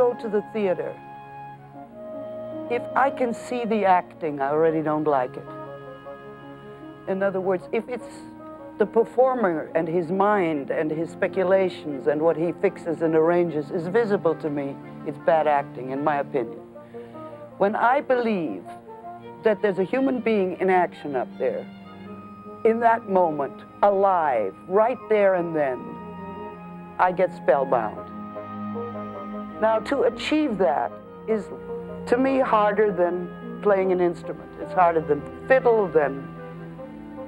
Go to the theater, if I can see the acting, I already don't like it. In other words, if it's the performer and his mind and his speculations and what he fixes and arranges is visible to me, it's bad acting, in my opinion. When I believe that there's a human being in action up there, in that moment, alive, right there and then, I get spellbound. Now, to achieve that is, to me, harder than playing an instrument. It's harder than fiddle, than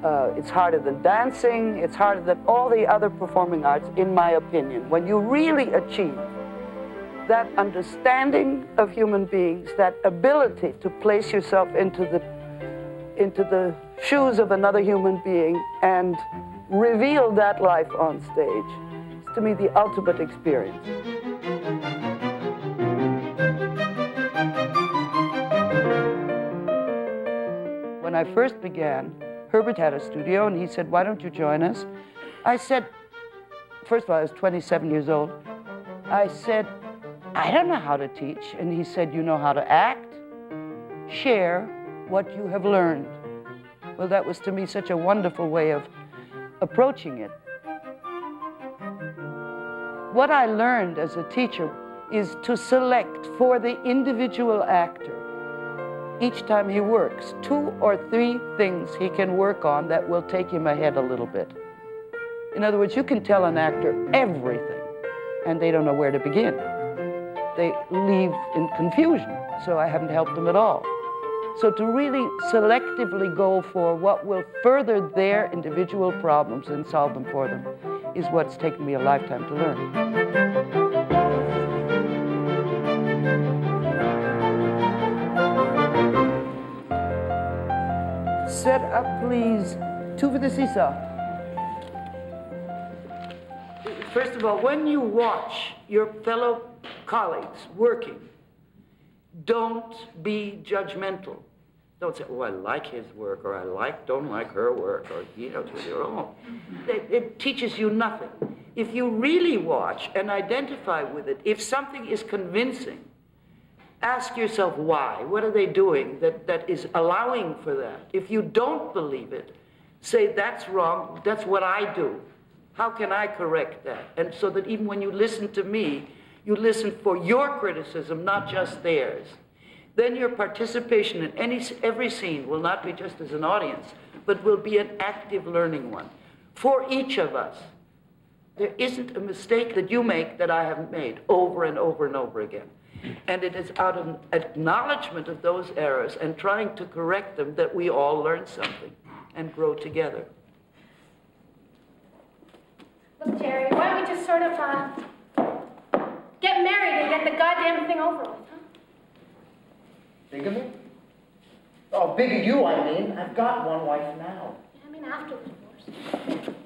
uh, it's harder than dancing, it's harder than all the other performing arts, in my opinion. When you really achieve that understanding of human beings, that ability to place yourself into the, into the shoes of another human being and reveal that life on stage, is to me the ultimate experience. When I first began, Herbert had a studio and he said, Why don't you join us? I said, First of all, I was 27 years old. I said, I don't know how to teach. And he said, You know how to act, share what you have learned. Well, that was to me such a wonderful way of approaching it. What I learned as a teacher is to select for the individual actor each time he works, two or three things he can work on that will take him ahead a little bit. In other words, you can tell an actor everything, and they don't know where to begin. They leave in confusion, so I haven't helped them at all. So to really selectively go for what will further their individual problems and solve them for them is what's taken me a lifetime to learn. Set up, please. Two for the seesaw. First of all, when you watch your fellow colleagues working, don't be judgmental. Don't say, oh, I like his work, or I like, don't like her work, or, you know, to your own. It, it teaches you nothing. If you really watch and identify with it, if something is convincing, ask yourself why. What are they doing that, that is allowing for that? If you don't believe it, say, that's wrong, that's what I do. How can I correct that? And so that even when you listen to me, you listen for your criticism, not just theirs. Then your participation in any, every scene will not be just as an audience, but will be an active learning one for each of us. There isn't a mistake that you make that I haven't made over and over and over again. And it is out of acknowledgement of those errors and trying to correct them that we all learn something and grow together. Look, Jerry, why don't we just sort of uh, get married and get the goddamn thing over with, huh? Bigamy? Oh, bigger you, I mean. I've got one wife now. I mean, after the divorce.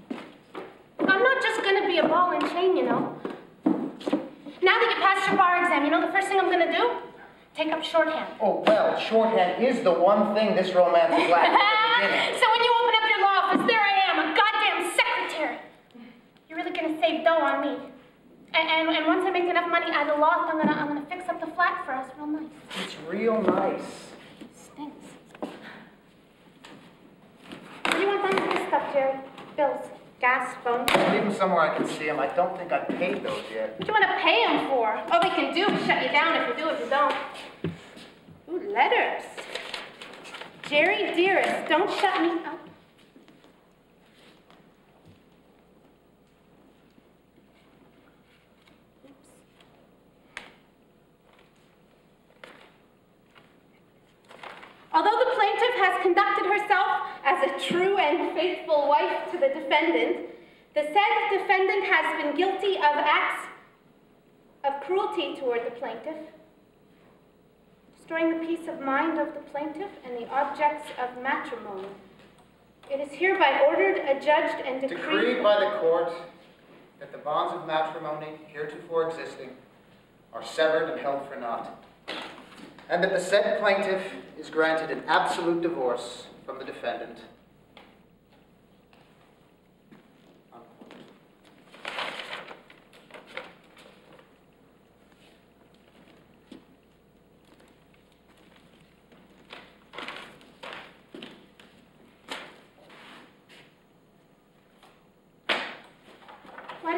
I'm not just gonna be a ball and chain, you know. Now that you passed your bar exam, you know the first thing I'm gonna do? Take up shorthand. Oh, well, shorthand is the one thing this romance is lacking So when you open up your law office, there I am, a goddamn secretary. You're really gonna save dough on me. And, and, and once I make enough money out of the loft, I'm gonna, I'm gonna fix up the flat for us real nice. It's real nice. Stinks. What do you want done with this stuff, Jerry? Bills gas, phone. Leave them somewhere I can see them. I don't think I've paid those yet. What do you want to pay them for? All they can do is shut you down if you do, if you don't. Ooh, letters. Jerry dearest, don't shut me up. Although the has conducted herself as a true and faithful wife to the defendant, the said defendant has been guilty of acts of cruelty toward the plaintiff, destroying the peace of mind of the plaintiff and the objects of matrimony. It is hereby ordered, adjudged, and decreed, decreed by the court that the bonds of matrimony heretofore existing are severed and held for naught and that the said plaintiff is granted an absolute divorce from the defendant.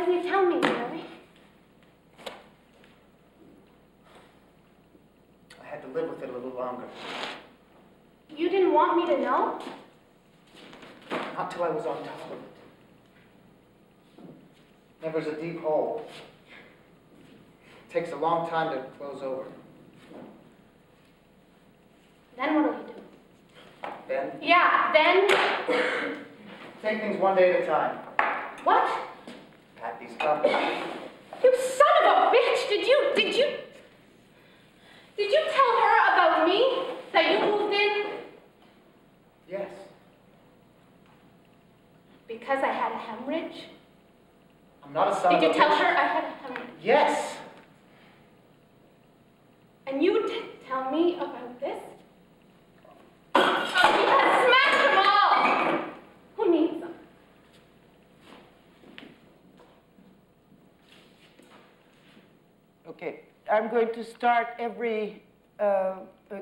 didn't you tell me, Jerry? I had to live with it a little longer. You didn't want me to know? Not till I was on top of it. There was a deep hole. It takes a long time to close over. Then what'll you do? Then, Yeah, then take things one day at a time. what? Pat these cups. You son of a bitch! Did you did you did you tell her about me that you moved in Yes. Because I had a hemorrhage? I'm not a son Did you tell bitch. her I had a hemorrhage? Yes. And you didn't tell me about this? Oh, you had smashed them all! Who needs them? Okay, I'm going to start every uh, uh,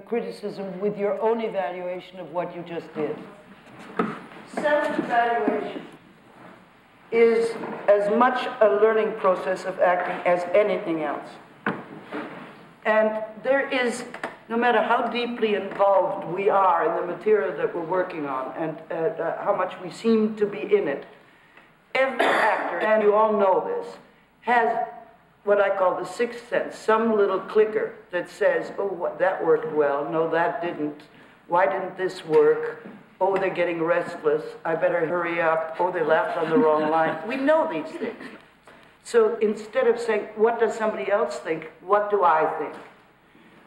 criticism with your own evaluation of what you just did. Self-evaluation is as much a learning process of acting as anything else. And there is, no matter how deeply involved we are in the material that we're working on and uh, uh, how much we seem to be in it, every actor, and you all know this, has what I call the sixth sense, some little clicker that says, oh, that worked well, no, that didn't, why didn't this work? Oh, they're getting restless, I better hurry up, oh, they left on the wrong line. We know these things. So instead of saying, what does somebody else think, what do I think?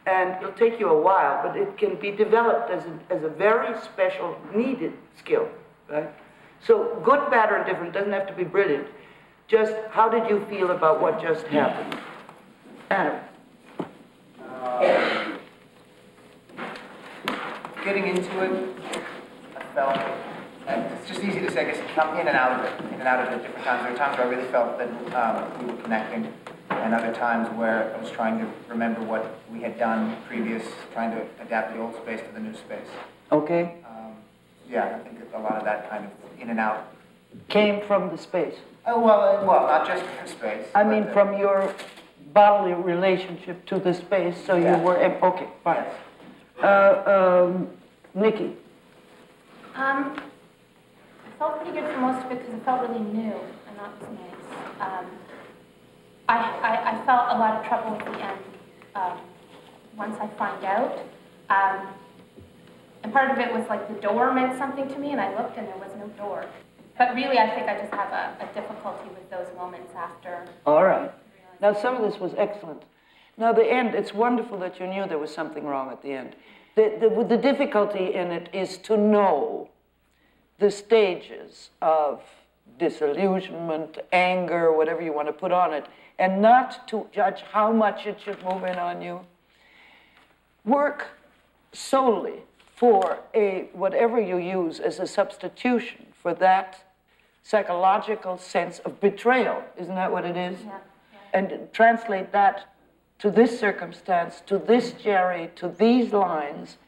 And it'll take you a while, but it can be developed as a, as a very special, needed skill, right? So good, bad, or indifferent doesn't have to be brilliant. Just how did you feel about what just happened? Adam. Uh, getting into it, I felt, and it's just easy to say, I guess, come in and out of it, in and out of it at different times. There were times where I really felt that um, we were connecting, and other times where I was trying to remember what we had done previous, trying to adapt the old space to the new space. Okay. Um, yeah, I think a lot of that kind of in and out. Came from the space. Oh, well, uh, well, not just from space. I mean, uh, from your bodily relationship to the space, so you were, okay, fine. Yes. Uh, um, Nikki. Um, I felt pretty good for most of it because it felt really new, and that was nice. Um, I, I, I felt a lot of trouble at the end, um, once I find out. Um, and part of it was like the door meant something to me, and I looked and there was no door. But really, I think I just have a, a difficulty with those moments after. All right. Now, some of this was excellent. Now, the end, it's wonderful that you knew there was something wrong at the end. The, the, the difficulty in it is to know the stages of disillusionment, anger, whatever you want to put on it, and not to judge how much it should move in on you. Work solely for a whatever you use as a substitution for that psychological sense of betrayal. Isn't that what it is? Yeah, And translate that to this circumstance, to this Jerry, to these lines.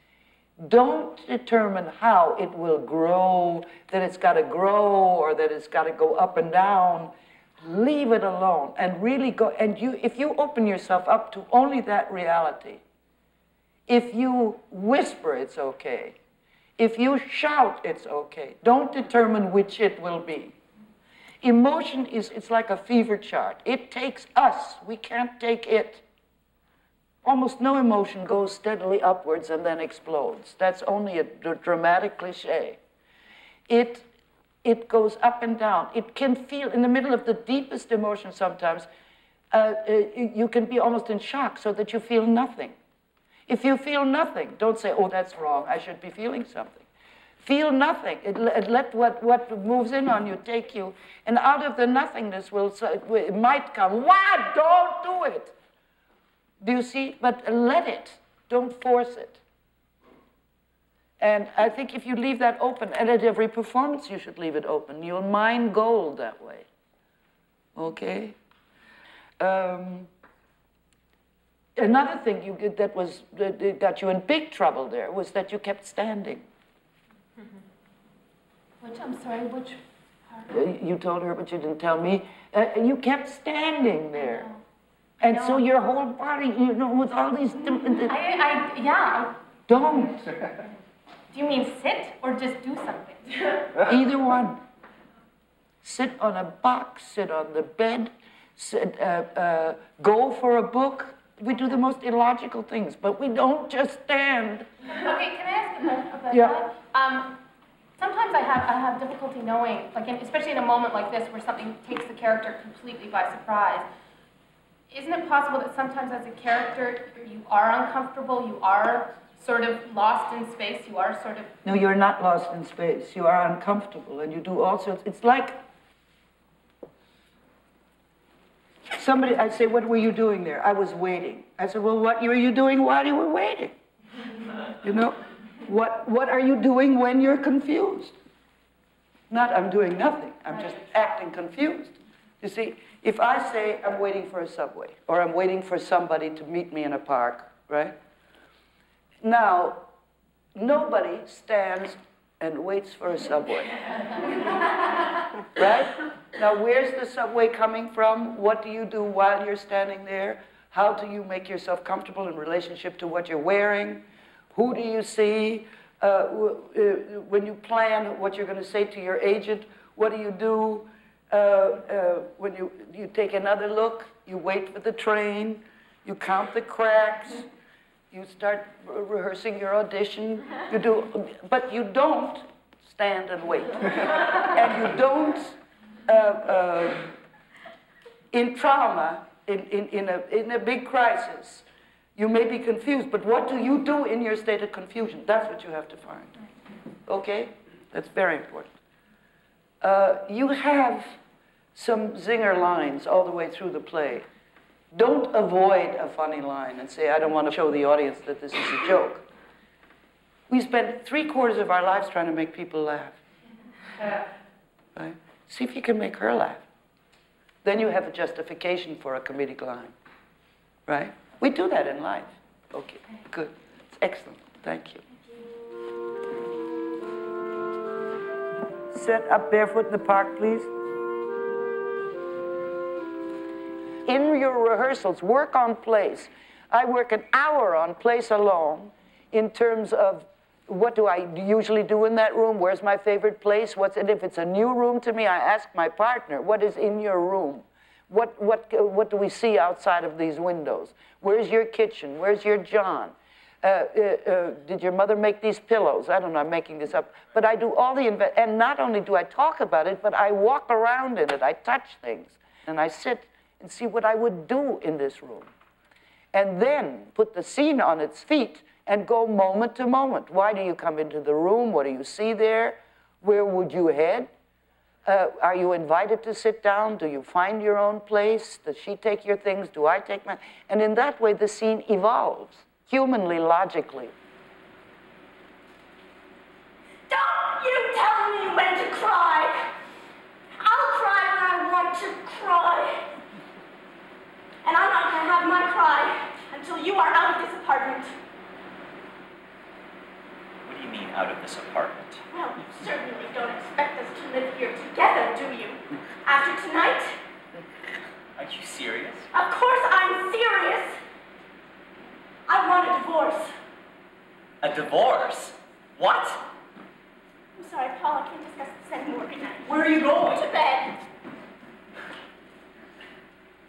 Don't determine how it will grow, that it's got to grow or that it's got to go up and down. Leave it alone and really go. And you, if you open yourself up to only that reality, if you whisper, it's okay. If you shout, it's okay. Don't determine which it will be. Emotion is it's like a fever chart. It takes us. We can't take it. Almost no emotion goes steadily upwards and then explodes. That's only a dramatic cliche. It it goes up and down. It can feel in the middle of the deepest emotion sometimes. Uh, uh, you can be almost in shock so that you feel nothing. If you feel nothing, don't say, oh, that's wrong, I should be feeling something. Feel nothing. It, let let what, what moves in on you take you. And out of the nothingness will it might come, why don't do it? Do you see? But let it. Don't force it. And I think if you leave that open, and at every performance you should leave it open, you'll mine gold that way. Okay? Um, another thing you did that was that got you in big trouble there was that you kept standing. Which, I'm sorry, which Uh, you told her, but you didn't tell me. Uh, you kept standing there. And so your whole body, you know, with all these. I, I, yeah. Don't. Do you mean sit or just do something? Either one. Sit on a box, sit on the bed, sit, uh, uh, go for a book. We do the most illogical things, but we don't just stand. Okay, can I ask about Yeah. that? Um, sometimes I have I have difficulty knowing, like in, especially in a moment like this where something takes the character completely by surprise. Isn't it possible that sometimes as a character you are uncomfortable, you are sort of lost in space, you are sort of No, you're not lost in space. You are uncomfortable, and you do all sorts. It's like somebody. I say, "What were you doing there?" I was waiting. I said, "Well, what were you doing while you were waiting?" You know, what what are you doing when you're confused? Not, I'm doing nothing. I'm just acting confused. You see, if I say I'm waiting for a subway or I'm waiting for somebody to meet me in a park, right? Now, nobody stands and waits for a subway. right? Now, where's the subway coming from? What do you do while you're standing there? How do you make yourself comfortable in relationship to what you're wearing? Who do you see? Uh, uh, when you plan what you're going to say to your agent, what do you do? Uh, uh, when you, you take another look, you wait for the train, you count the cracks, you start re- rehearsing your audition, you do, but you don't stand and wait. and you don't, uh, uh, in trauma, in, in, in, a, in a big crisis, you may be confused, but what do you do in your state of confusion? That's what you have to find. Okay? That's very important. Uh, you have some zinger lines all the way through the play. Don't avoid a funny line and say, I don't want to show the audience that this is a joke. We spend three quarters of our lives trying to make people laugh. Right? See if you can make her laugh. Then you have a justification for a comedic line. Right? We do that in life. Okay, good. It's excellent. Thank you. Sit up barefoot in the park, please. In your rehearsals, work on place. I work an hour on place alone in terms of what do I usually do in that room? Where's my favorite place? What's it? If it's a new room to me, I ask my partner, what is in your room? What, what, what do we see outside of these windows? Where's your kitchen? Where's your John? Uh, uh, uh, did your mother make these pillows? I don't know, I'm making this up. But I do all the, and not only do I talk about it, but I walk around in it. I touch things. And I sit and see what I would do in this room. And then put the scene on its feet and go moment to moment. Why do you come into the room? What do you see there? Where would you head? Uh, are you invited to sit down? Do you find your own place? Does she take your things? Do I take mine? And in that way, the scene evolves, humanly, logically. Don't you tell me when to cry. I'll cry when I want to cry. And I'm not going to have my cry until you are out of this apartment. What do you mean out of this apartment? Well, you certainly don't expect us to live here together, do you? After tonight? Are you serious? Of course I'm serious. I want a divorce. A divorce? What? I'm sorry, Paul, I can't discuss this anymore. Good night. Where are you going? To bed.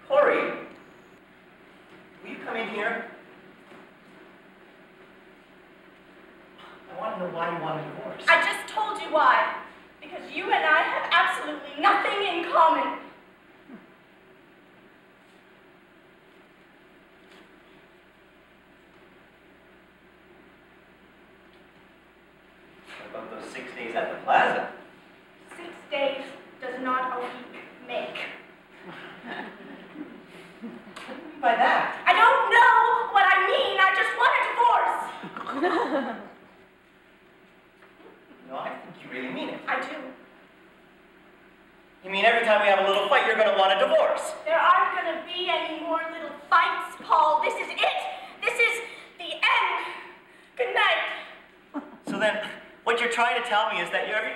Corey, come in here? I want to know why you want a divorce. I just told you why. Because you and I have absolutely nothing in common. What about those six days at the plaza? Six days does not a week make. What do you mean by that? I don't know what I mean. I just want a divorce. No, I think you really mean it. I do. You mean every time we have a little fight, you're going to want a divorce? There aren't going to be any more little fights, Paul. This is it. This is the end. Good night. So then, what you're trying to tell me is that you're every...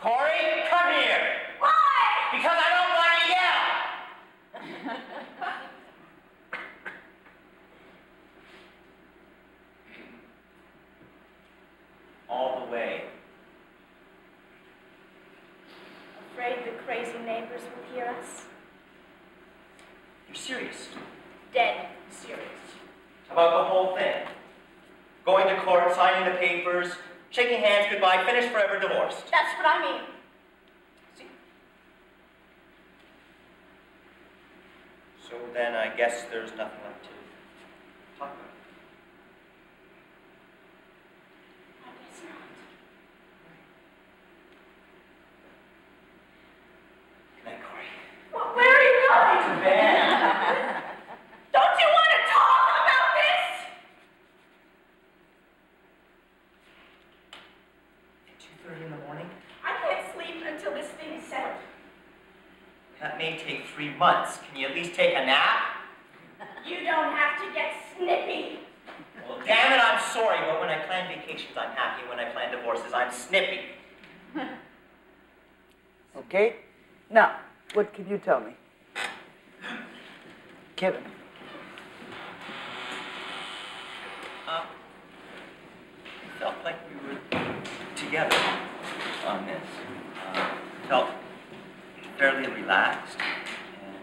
Corey, come here. Why? Because I don't want to yell. All the way. Afraid the crazy neighbors will hear us. You're serious Dead serious. about the whole thing. Going to court, signing the papers, shaking hands goodbye, finished forever, divorced. That's what I mean. See? So then I guess there's nothing left to talk about. I guess not. Good night, Corey. Well, where are you going? To bed. Don't you want to talk about this? At 2.30 in the morning? I can't sleep until this thing is settled. That may take three months. Can you at least take a nap? You don't have to get snippy. Well, damn it, I'm sorry, but when I plan vacations, I'm happy. When I plan divorces, I'm snippy. Okay? Now, what can you tell me? Kevin. Uh, felt like we were together on this. Uh, felt fairly relaxed and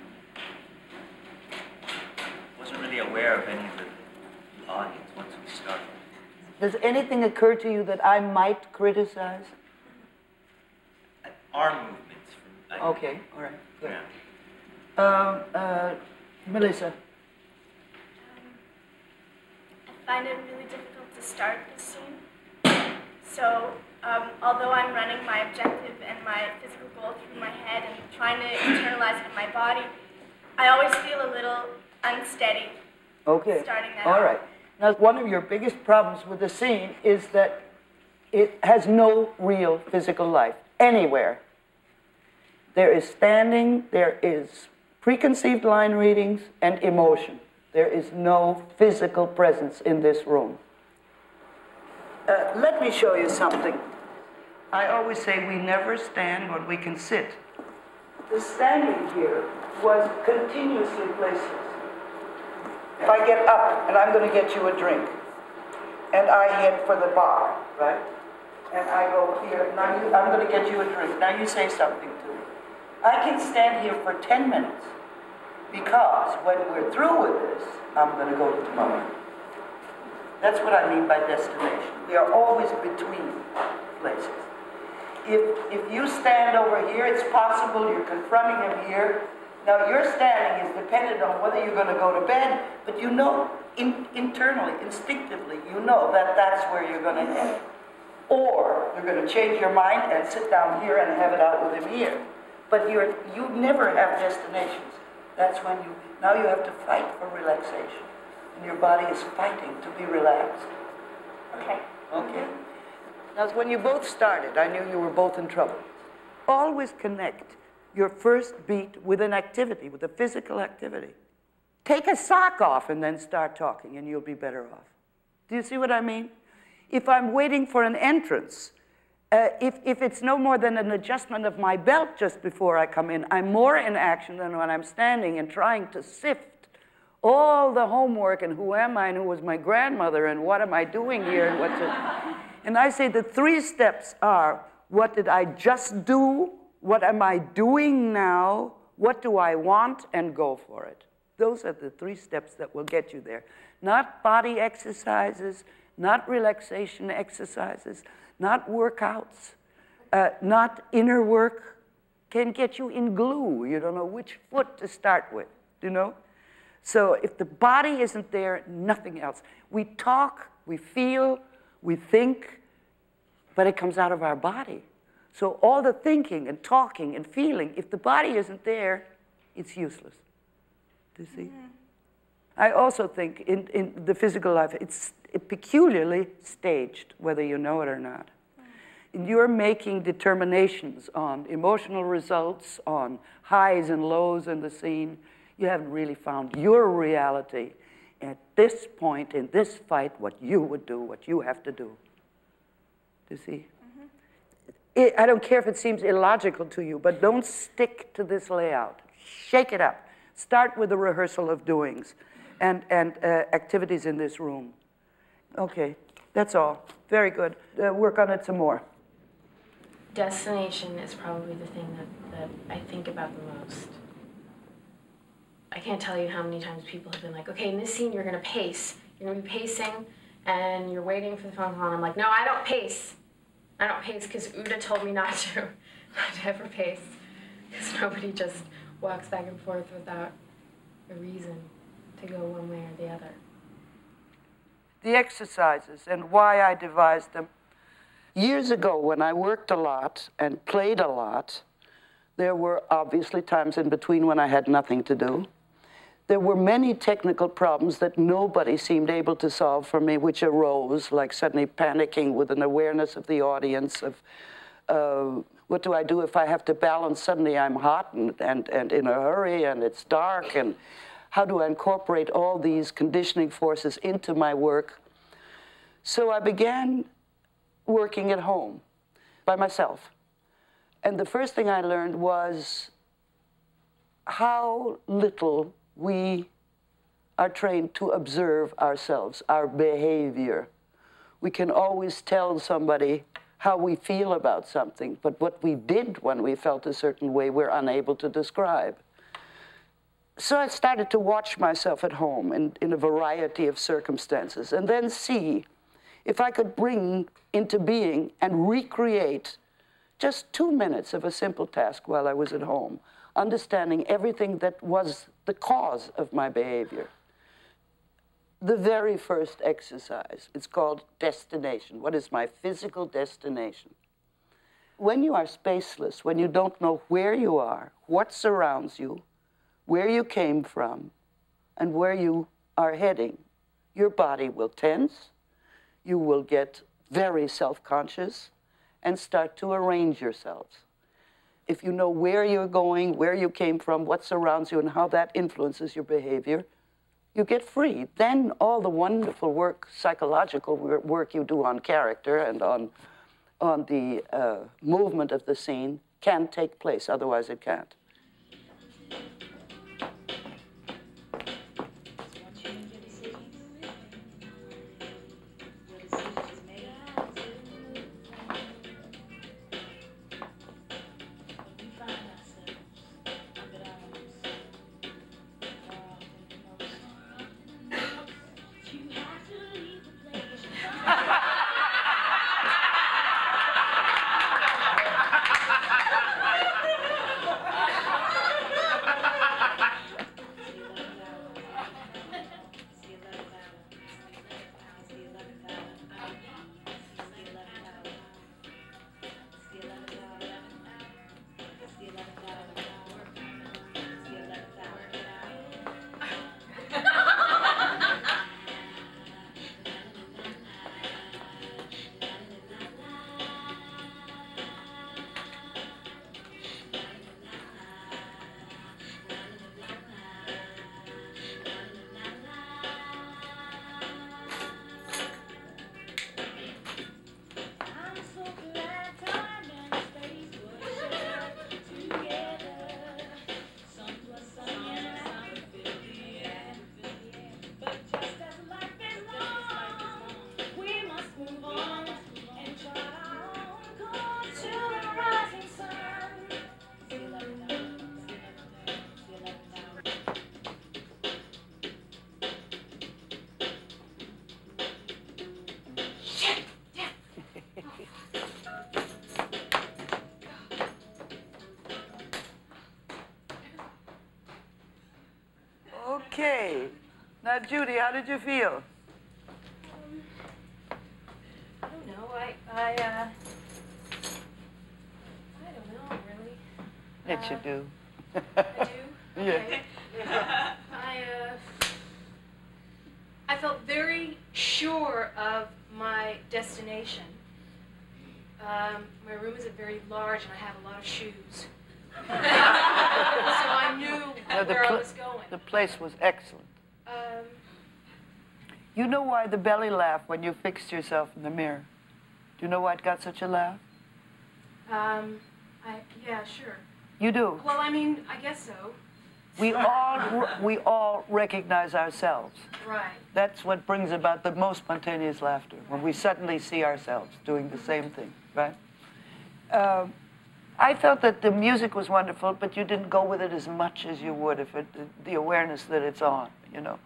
wasn't really aware of any of the audience once we started. Does anything occur to you that I might criticize? Arm movements. From, I- Okay, all right, good. Yeah. Um, uh, Melissa, I find it really difficult to start the scene. So, um, although I'm running my objective and my physical goal through my head and trying to internalize it in my body, I always feel a little unsteady. Okay. Starting that All out. Now, one of your biggest problems with the scene is that it has no real physical life anywhere. There is standing, there is preconceived line readings, and emotion. There is no physical presence in this room. Uh, let me show you something. I always say we never stand when we can sit. The standing here was continuously placeless. If I get up and I'm going to get you a drink, and I head for the bar, right? And I go here, now you, I'm going to get you a drink. Now you say something to me. I can stand here for 10 minutes because when we're through with this, I'm going to go to tomorrow. That's what I mean by destination. We are always between places. If, if you stand over here, it's possible you're confronting him here. Now, your standing is dependent on whether you're going to go to bed, but you know in, internally, instinctively, you know that that's where you're going to head. Or you're going to change your mind and sit down here and have it out with him here. But you're, you never have destinations. That's when you, now you have to fight for relaxation. And your body is fighting to be relaxed. Okay. Okay. Mm-hmm. Now, when you both started, I knew you were both in trouble. Always connect your first beat with an activity, with a physical activity. Take a sock off and then start talking, and you'll be better off. Do you see what I mean? If I'm waiting for an entrance, uh, if, if it's no more than an adjustment of my belt just before I come in, I'm more in action than when I'm standing and trying to sift all the homework and who am I and who was my grandmother and what am I doing here and what's it. And I say the three steps are what did I just do? What am I doing now? What do I want? And go for it. Those are the three steps that will get you there. Not body exercises, not relaxation exercises, not workouts, uh, not inner work. Can get you in glue. You don't know which foot to start with, you know? So if the body isn't there, nothing else. We talk, we feel, we think, but it comes out of our body. So all the thinking and talking and feeling, if the body isn't there, it's useless. Do you see? Mm-hmm. I also think in, in the physical life, it's peculiarly staged, whether you know it or not. Mm. You're making determinations on emotional results, on highs and lows in the scene. You haven't really found your reality at this point in this fight, what you would do, what you have to do. Do you see? I I don't care if it seems illogical to you, but don't stick to this layout. Shake it up. Start with a rehearsal of doings and, and uh, activities in this room. Okay, that's all. Very good. Uh, work on it some more. Destination is probably the thing that, that I think about the most. I can't tell you how many times people have been like, okay, in this scene, you're gonna pace. You're gonna be pacing, and you're waiting for the phone call, and I'm like, no, I don't pace. I don't pace because Uta told me not to, not to ever pace. Because nobody just walks back and forth without a reason to go one way or the other. The exercises and why I devised them. Years ago, when I worked a lot and played a lot, there were obviously times in between when I had nothing to do. There were many technical problems that nobody seemed able to solve for me, which arose, like suddenly panicking with an awareness of the audience, of uh, what do I do if I have to balance? Suddenly I'm hot and, and, and in a hurry and it's dark, and how do I incorporate all these conditioning forces into my work? So I began working at home by myself. And the first thing I learned was how little we are trained to observe ourselves, our behavior. We can always tell somebody how we feel about something, but what we did when we felt a certain way, we're unable to describe. So I started to watch myself at home in, in a variety of circumstances and then see if I could bring into being and recreate just two minutes of a simple task while I was at home, understanding everything that was the cause of my behavior. The very first exercise, it's called destination. What is my physical destination? When you are spaceless, when you don't know where you are, what surrounds you, where you came from, and where you are heading, your body will tense, you will get very self conscious, and start to arrange yourselves. If you know where you're going, where you came from, what surrounds you, and how that influences your behavior, you get free. Then all the wonderful work, psychological work you do on character and on, on the uh, movement of the scene can take place, otherwise it can't. Judy, how did you feel? I don't know. I, I, uh, I don't know, really. Yes, you do. I do? Yeah. I, uh, I felt very sure of my destination. Um, my room isn't very large and I have a lot of shoes. so I knew No, the where I was going. The place was excellent. Um, You know why the belly laugh when you fixed yourself in the mirror? Do you know why it got such a laugh? Um, I, yeah, sure. You do. Well, I mean, I guess so. We all, we all recognize ourselves. Right. That's what brings about the most spontaneous laughter, when we suddenly see ourselves doing the same thing, right? Um, I felt that the music was wonderful, but you didn't go with it as much as you would if it, the awareness that it's on, you know.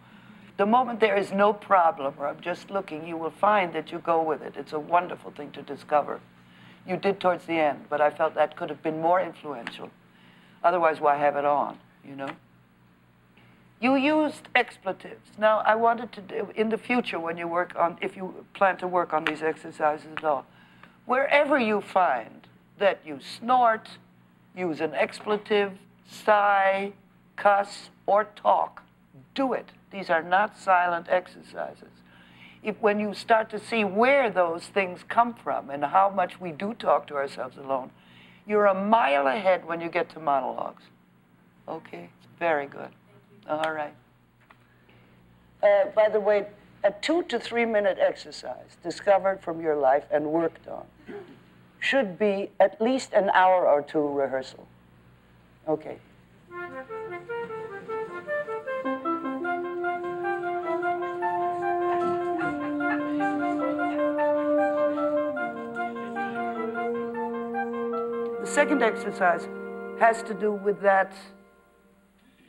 The moment there is no problem, or I'm just looking, you will find that you go with it. It's a wonderful thing to discover. You did towards the end, but I felt that could have been more influential. Otherwise, why have it on, you know? You used expletives. Now, I wanted to do, in the future, when you work on, if you plan to work on these exercises at all, wherever you find that you snort, use an expletive, sigh, cuss, or talk, do it. These are not silent exercises. If, when you start to see where those things come from and how much we do talk to ourselves alone, you're a mile ahead when you get to monologues. Okay? Very good. All right. Uh, by the way, a two to three minute exercise discovered from your life and worked on should be at least an hour or two rehearsal. Okay. Second exercise has to do with that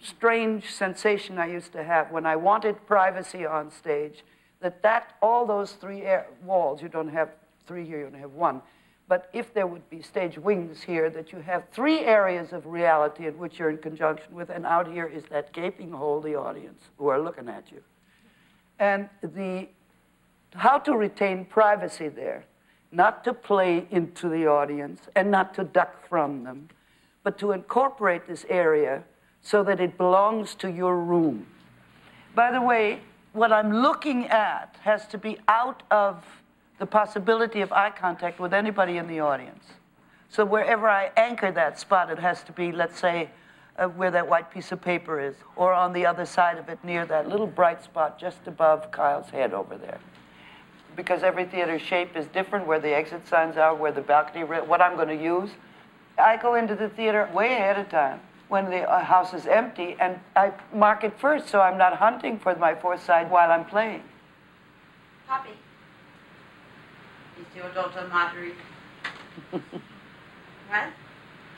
strange sensation I used to have when I wanted privacy on stage. That that all those three air, walls, you don't have three here, you only have one. But if there would be stage wings here, that you have three areas of reality in which you're in conjunction with, and out here is that gaping hole, the audience, who are looking at you. And the how to retain privacy there, not to play into the audience and not to duck from them, but to incorporate this area so that it belongs to your room. By the way, what I'm looking at has to be out of the possibility of eye contact with anybody in the audience. So wherever I anchor that spot, it has to be, let's say, uh, where that white piece of paper is, or on the other side of it near that little bright spot just above Kyle's head over there. Because every theater shape is different, where the exit signs are, where the balcony, what I'm going to use. I go into the theater way ahead of time when the uh, house is empty, and I mark it first so I'm not hunting for my fourth side while I'm playing. Poppy. Is your daughter Marjorie? what?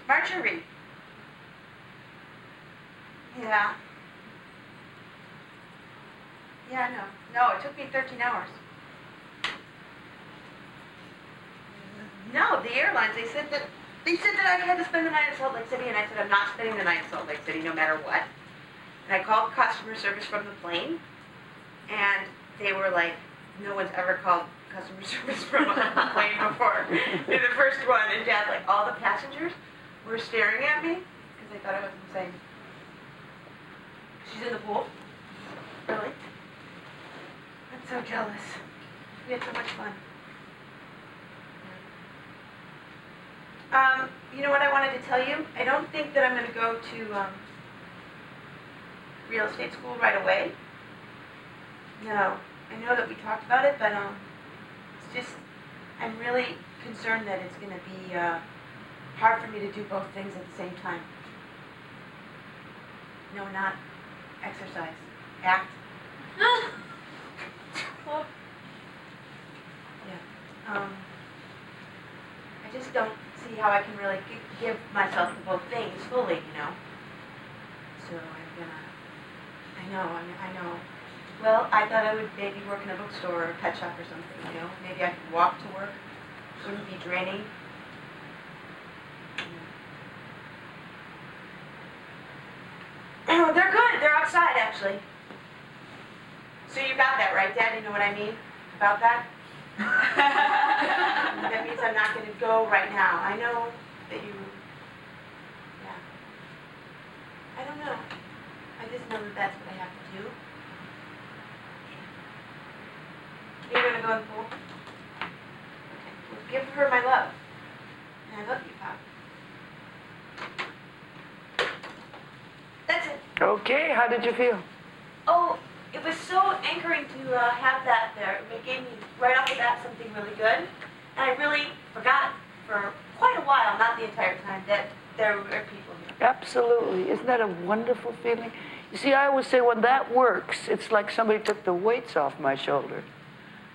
Marjorie. Yeah. Yeah, I know. No, it took me 13 hours. No, the airlines, they said that they said that I had to spend the night in Salt Lake City, and I said I'm not spending the night in Salt Lake City no matter what. And I called customer service from the plane, and they were like, no one's ever called customer service from a plane before. You're the first one, and Dad, like all the passengers were staring at me because they thought I was insane. She's in the pool. Really? I'm so jealous. We had so much fun. Um, you know what I wanted to tell you? I don't think that I'm going to go to um, real estate school right away. No. I know that we talked about it, but um, it's just, I'm really concerned that it's going to be uh, hard for me to do both things at the same time. No, not exercise. Act. yeah. Um, I just don't see how I can really give myself to both things fully, you know. So I'm gonna. I know. I, I know. Well, I thought I would maybe work in a bookstore or a pet shop or something. You know, maybe I could walk to work. Wouldn't be draining. Oh, they're good. They're outside, actually. So you got that right, Dad? You know what I mean about that? that means I'm not going to go right now. I know that you, yeah. I don't know. I just know that that's what I have to do. You're going to go in the pool? Okay. Well, give her my love. And I love you, Pop. That's it. Okay, how did you feel? Oh, it was so anchoring to uh, have that there. It gave me right off the bat something really good. And I really forgot for quite a while, not the entire time, that there were people here. Absolutely. Isn't that a wonderful feeling? You see, I always say when that works, it's like somebody took the weights off my shoulder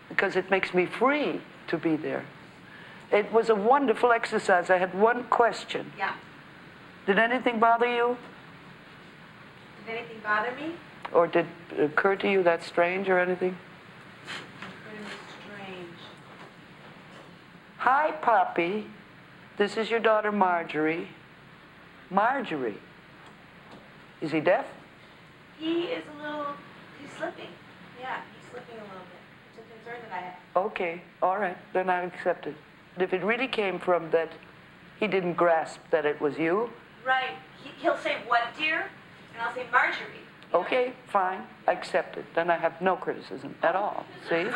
because it makes me free to be there. It was a wonderful exercise. I had one question. Yeah. Did anything bother you? Did anything bother me? Or did it occur to you that strange or anything? Strange. Hi, Poppy. This is your daughter, Marjorie. Marjorie. Is he deaf? He is a little, he's slipping. Yeah, he's slipping a little bit. It's a concern that I have. Okay, all right, then I accept it. But if it really came from that he didn't grasp that it was you, Right. He, he'll say, what, dear? And I'll say, Marjorie. You know? okay, fine, I accept it. Then I have no criticism at all. See? Okay.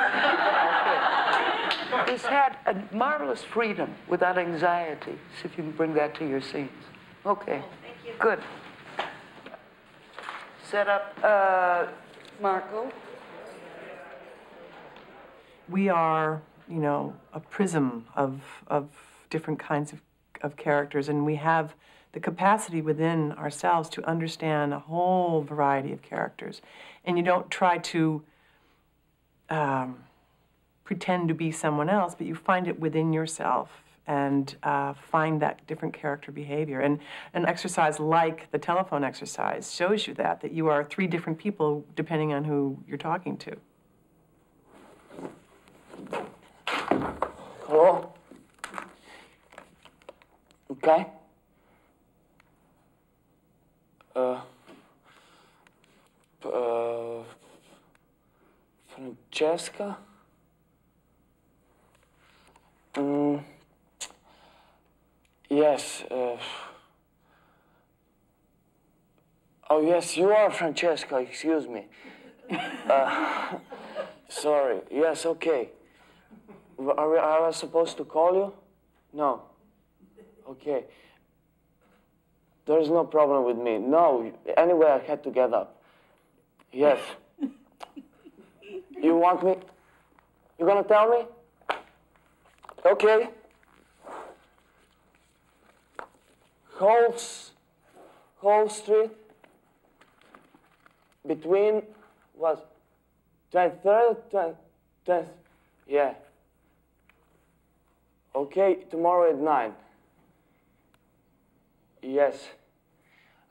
He's had a marvelous freedom without anxiety. See if you can bring that to your scenes. Okay, Thank you. good. Set up, uh, Marco. we are, you know, a prism of, of different kinds of, of characters, and we have the capacity within ourselves to understand a whole variety of characters. And you don't try to um, pretend to be someone else, but you find it within yourself and uh, find that different character behavior. And an exercise like the telephone exercise shows you that, that you are three different people depending on who you're talking to. Hello? Okay. Uh, uh, Francesca? Mm, yes. Uh, oh, yes, you are Francesca, excuse me. Uh, sorry. Yes, okay. Are, we, are I supposed to call you? No. Okay. There's no problem with me. No, anyway, I had to get up. Yes. You want me? You gonna tell me? Okay. Holmes, Hall Street, between, what, 23rd, 20th, 20th, yeah. Okay, tomorrow at 9. Yes.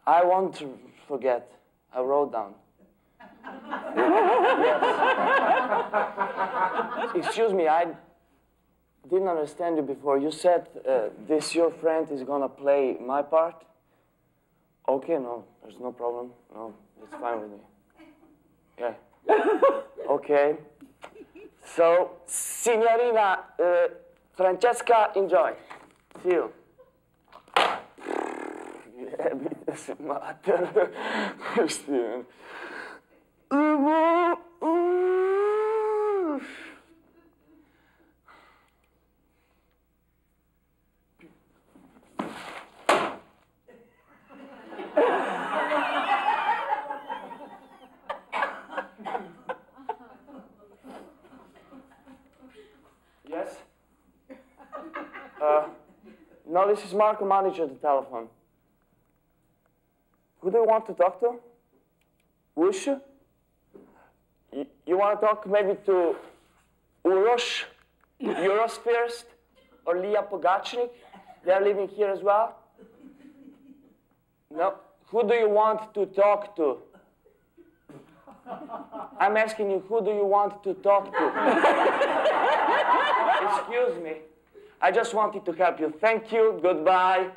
I won't forget. I wrote down. yes. Excuse me, I didn't understand you before. You said uh, this your friend is gonna play my part? Okay, no, there's no problem. No, it's fine with me. Yeah. Okay. So, signorina uh, Francesca, enjoy. See you. Steven. Yes? Uh, no, this is Marco Manager at the telephone. Who do you want to talk to? Wish? You, you want to talk maybe to Urosh, Uros first, or Leah Pogachnik? They're living here as well? No. Who do you want to talk to? I'm asking you, who do you want to talk to? Excuse me. I just wanted to help you. Thank you. Goodbye.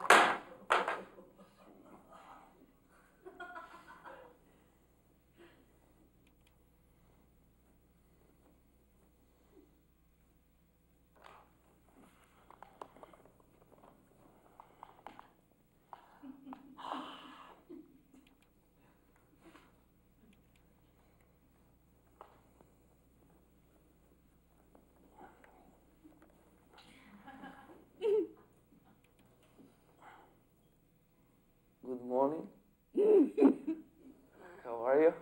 Good morning. How are you?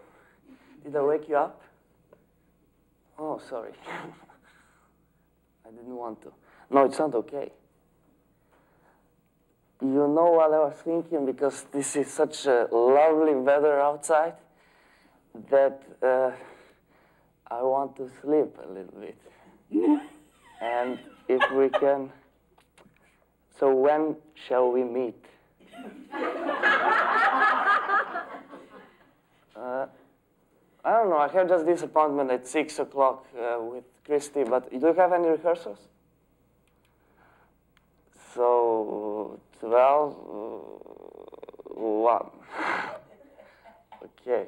Did I wake you up? Oh, sorry. I didn't want to. No, it's not okay. you know what I was thinking? Because this is such a lovely weather outside that uh, I want to sleep a little bit. and if we can, so when shall we meet? Uh, I don't know. I have just this appointment at six o'clock uh, with Christy, but do you have any rehearsals? So twelve, uh, one. okay.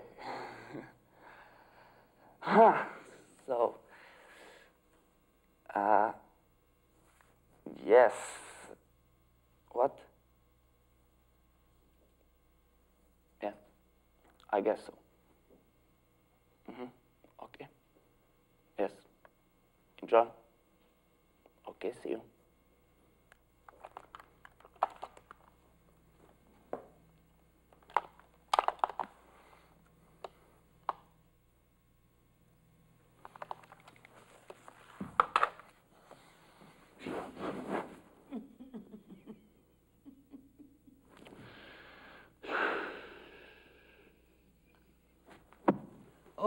so, uh, yes. What? Yeah, I guess so. Mm-hmm. Okay. Yes. John? Okay, see you.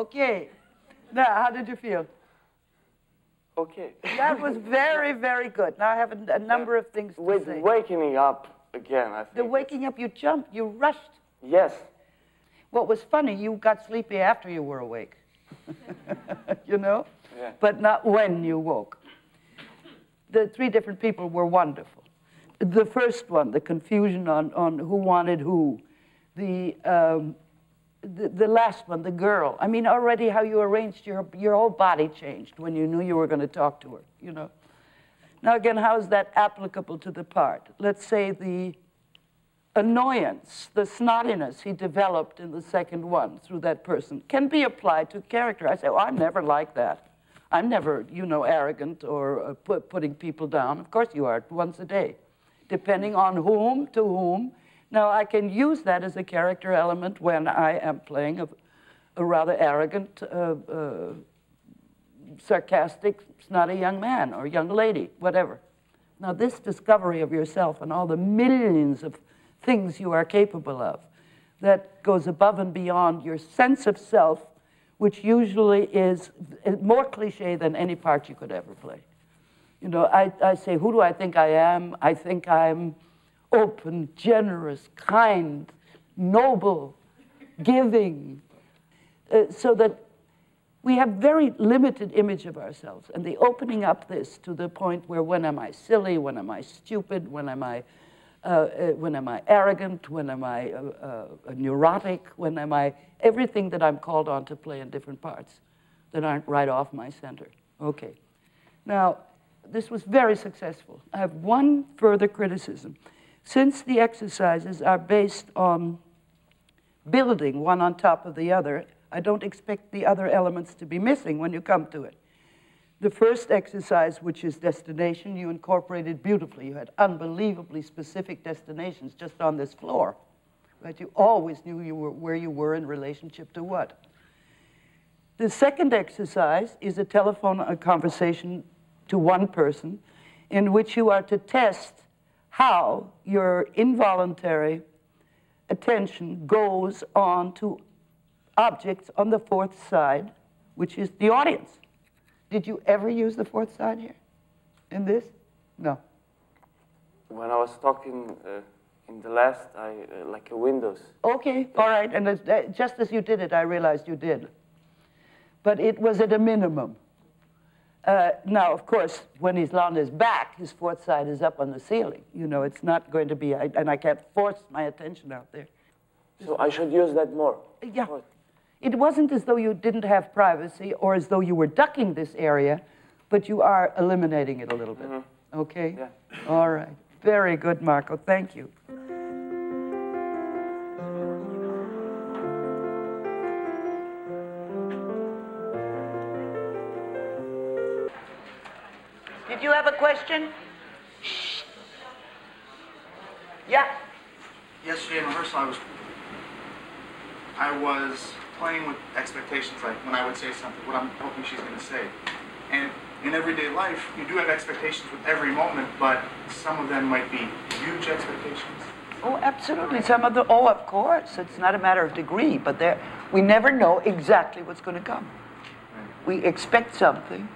Okay. Now, how did you feel? Okay. That was very, very good. Now I have a, a number of things to With say. waking me up again, I think. The waking up, you jumped, you rushed. Yes. What was funny, you got sleepy after you were awake. you know? Yeah. But not when you woke. The three different people were wonderful. The first one, the confusion on, on who wanted who. The, um, the, last one, the girl. I mean, already how you arranged your, your whole body changed when you knew you were going to talk to her, you know? Now, again, how is that applicable to the part? Let's say the annoyance, the snottiness he developed in the second one through that person can be applied to character. I say, oh, I'm never like that. I'm never, you know, arrogant or uh, put, putting people down. Of course you are, once a day, depending on whom to whom. Now, I can use that as a character element when I am playing a, a rather arrogant, uh, uh, sarcastic, snotty young man or young lady, whatever. Now, this discovery of yourself and all the millions of things you are capable of that goes above and beyond your sense of self, which usually is more cliche than any part you could ever play. You know, I, I say, who do I think I am? I think I'm open, generous, kind, noble, giving, uh, so that we have very limited image of ourselves. And the opening up this to the point where when am I silly, when am I stupid, when am I, uh, uh, when am I arrogant, when am I uh, uh, neurotic, when am I, everything that I'm called on to play in different parts that aren't right off my center. Okay. Now, this was very successful. I have one further criticism. Since the exercises are based on building one on top of the other, I don't expect the other elements to be missing when you come to it. The first exercise, which is destination, you incorporated beautifully. You had unbelievably specific destinations just on this floor. Right? You always knew you were, where you were in relationship to what. The second exercise is a telephone conversation to one person in which you are to test how your involuntary attention goes on to objects on the fourth side, which is the audience. Did you ever use the fourth side here in this? No. When I was talking uh, in the last, I uh, like a Windows. Okay, all right. And as, uh, just as you did it, I realized you did. But it was at a minimum. Uh, now, of course, when he's on his back, his fourth side is up on the ceiling. You know, it's not going to be, I, and I can't force my attention out there. So I should use that more. Yeah. It wasn't as though you didn't have privacy or as though you were ducking this area, but you are eliminating it a little bit. Mhm. Okay? Yeah. All right. Very good, Marco. Thank you. Question? Yeah. Yesterday in rehearsal, I was I was playing with expectations, like when I would say something, what I'm hoping she's going to say. And in everyday life, you do have expectations with every moment, but some of them might be huge expectations? Oh, absolutely. Some of the, oh, of course. It's not a matter of degree, but there, we never know exactly what's going to come. We expect something,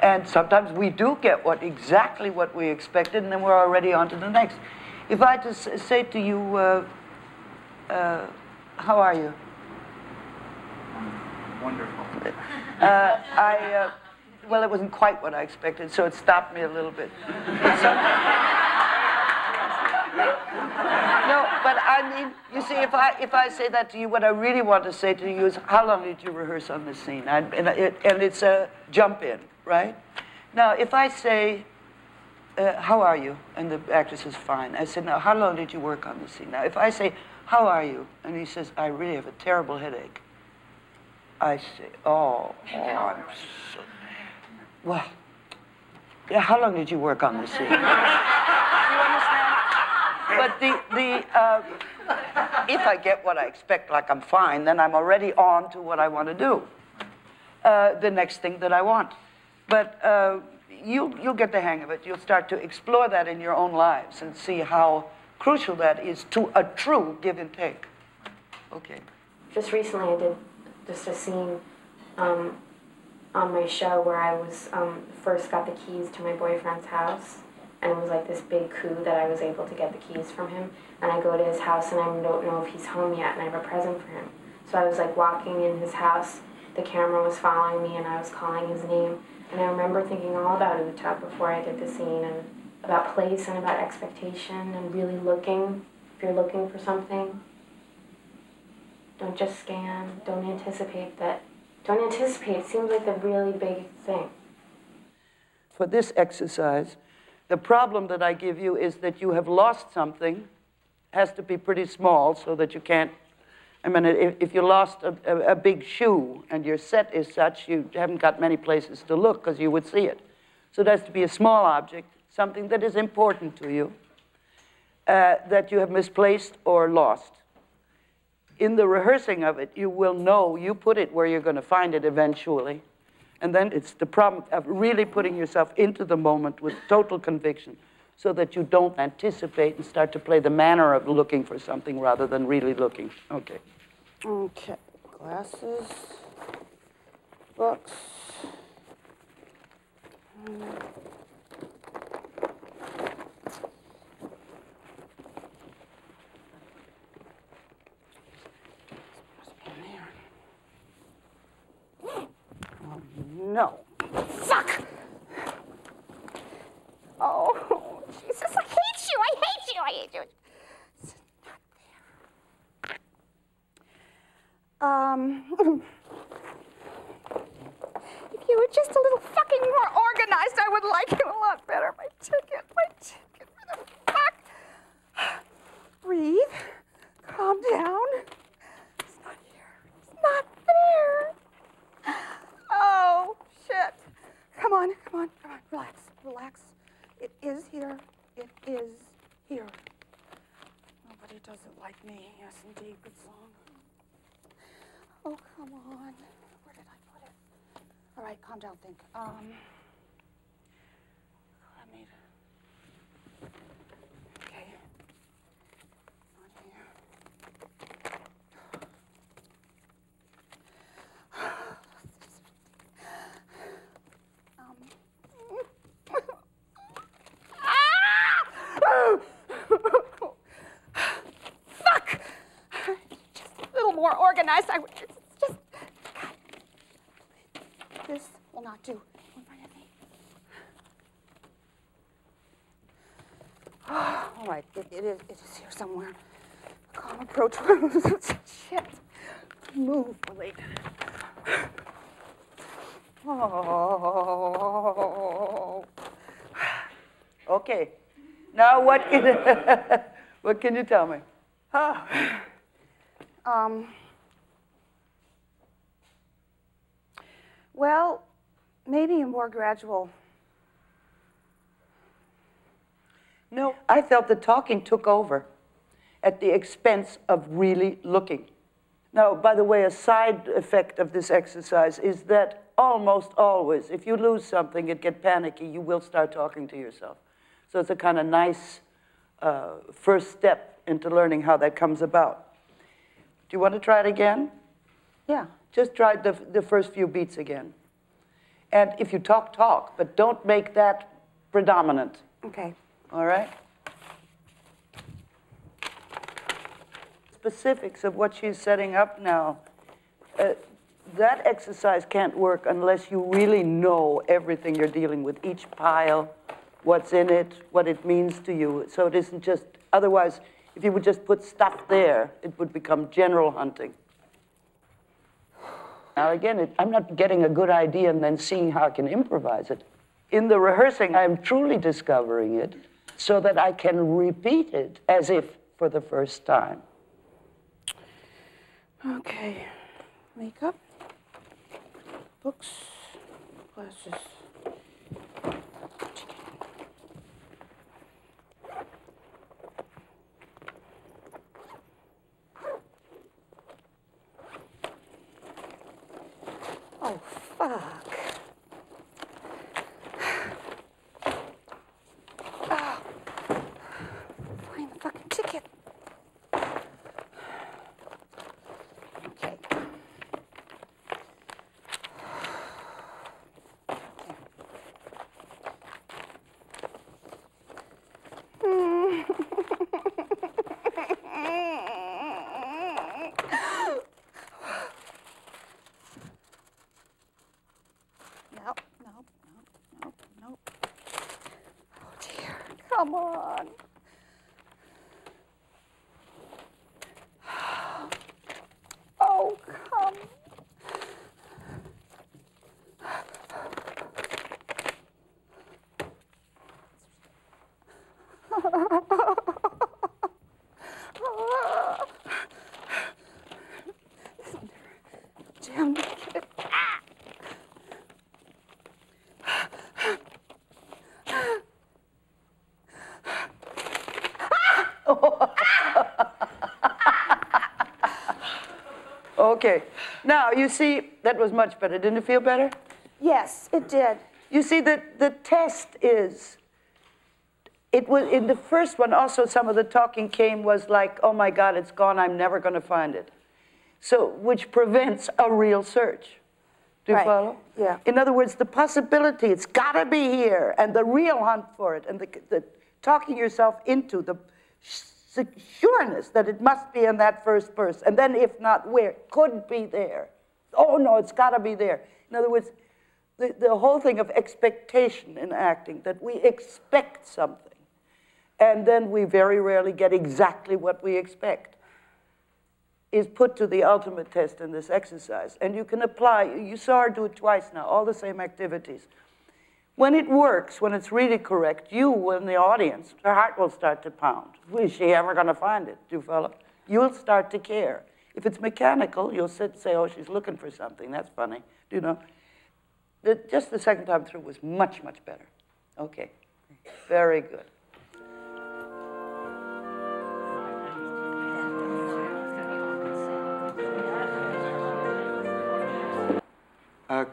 and sometimes we do get what exactly what we expected, and then we're already on to the next. If I just say to you, uh, uh, how are you? Wonderful. Uh, I, uh, well, it wasn't quite what I expected, so it stopped me a little bit. No, but I mean, you see, if I if I say that to you, what I really want to say to you is, how long did you rehearse on this scene? And, and, it, and it's a jump in, right? Now, if I say, uh, how are you? And the actress is fine. I said, now, how long did you work on this scene? Now, if I say, how are you? And he says, I really have a terrible headache. I say, oh, oh I'm so, well, yeah, how long did you work on this scene? you understand? But the, the, uh, if I get what I expect, like I'm fine, then I'm already on to what I want to do. Uh, the next thing that I want. But uh, you'll, you'll get the hang of it. You'll start to explore that in your own lives and see how crucial that is to a true give and take. Okay. Just recently, I did just a scene um, on my show where I was um, first got the keys to my boyfriend's house, and it was like this big coup that I was able to get the keys from him. And I go to his house, and I don't know if he's home yet, and I have a present for him. So I was like walking in his house. The camera was following me, and I was calling his name. And I remember thinking all about Uta before I did the scene, and about place and about expectation, and really looking. If you're looking for something, don't just scan. Don't anticipate that. Don't anticipate. It seems like a really big thing. For this exercise, the problem that I give you is that you have lost something, has to be pretty small so that you can't. I mean, if, if you lost a, a, a big shoe and your set is such, you haven't got many places to look because you would see it. So it has to be a small object, something that is important to you, uh, that you have misplaced or lost. In the rehearsing of it, you will know you put it where you're going to find it eventually. And then it's the problem of really putting yourself into the moment with total conviction so that you don't anticipate and start to play the manner of looking for something rather than really looking. Okay. Okay. Glasses, books. Oh, no. Fuck! Oh, Jesus, I hate you! I hate you! I hate you! It's not there. Um, if you were just a little fucking more organized, I would like you a lot better. My ticket, my ticket, for the fuck. Breathe. Calm down. It's not here. It's not there. Oh, shit. Come on, come on, come on. Relax, relax. It is here. It is here. Nobody does it like me. Good song. Oh, come on. Where did I put it? All right, calm down, think. Um, I need. Okay. Not here. Fuck! Just a little more organized. I would it's just. God. This will not do. In front of me. All right, it, it is. It is here somewhere. Calm approach. Shit. Move, Willie. Oh. Okay. Now what can, what can you tell me? Um, well, maybe a more gradual. No, I felt the talking took over at the expense of really looking. Now, by the way, a side effect of this exercise is that almost always, if you lose something and get panicky, you will start talking to yourself. So it's a kind of nice uh, first step into learning how that comes about. Do you want to try it again? Yeah, just try the, the first few beats again. And if you talk, talk, but don't make that predominant. Okay. All right? Specifics of what she's setting up now. Uh, that exercise can't work unless you really know everything you're dealing with, each pile, what's in it, what it means to you. So it isn't just, otherwise, if you would just put stuff there, it would become general hunting. Now, again, it, I'm not getting a good idea and then seeing how I can improvise it. In the rehearsing, I'm truly discovering it so that I can repeat it as if for the first time. Okay. Makeup. Books. Glasses. Oh, fuck. Oh. Find the fucking ticket. Okay. Nope, nope, nope, nope, nope. Oh dear, come on. Oh, come. Damn kid. Okay. Now, you see, that was much better. Didn't it feel better? Yes, it did. You see, the, the test is, it was in the first one also some of the talking came was like, oh my God, it's gone, I'm never going to find it. So, which prevents a real search. Do you Right. follow? Yeah. In other words, the possibility, it's got to be here, and the real hunt for it, and the, the talking yourself into the sureness that it must be in that first verse, and then if not, where? Could be there. Oh no, it's got to be there. In other words, the, the whole thing of expectation in acting, that we expect something, and then we very rarely get exactly what we expect is put to the ultimate test in this exercise. And you can apply, you saw her do it twice now, all the same activities. When it works, when it's really correct, you in the audience, her heart will start to pound. Is she ever going to find it? Do you follow? You'll start to care. If it's mechanical, you'll sit and say, oh, she's looking for something. That's funny. Do you know? The, just the second time through was much, much better. Okay. Very good.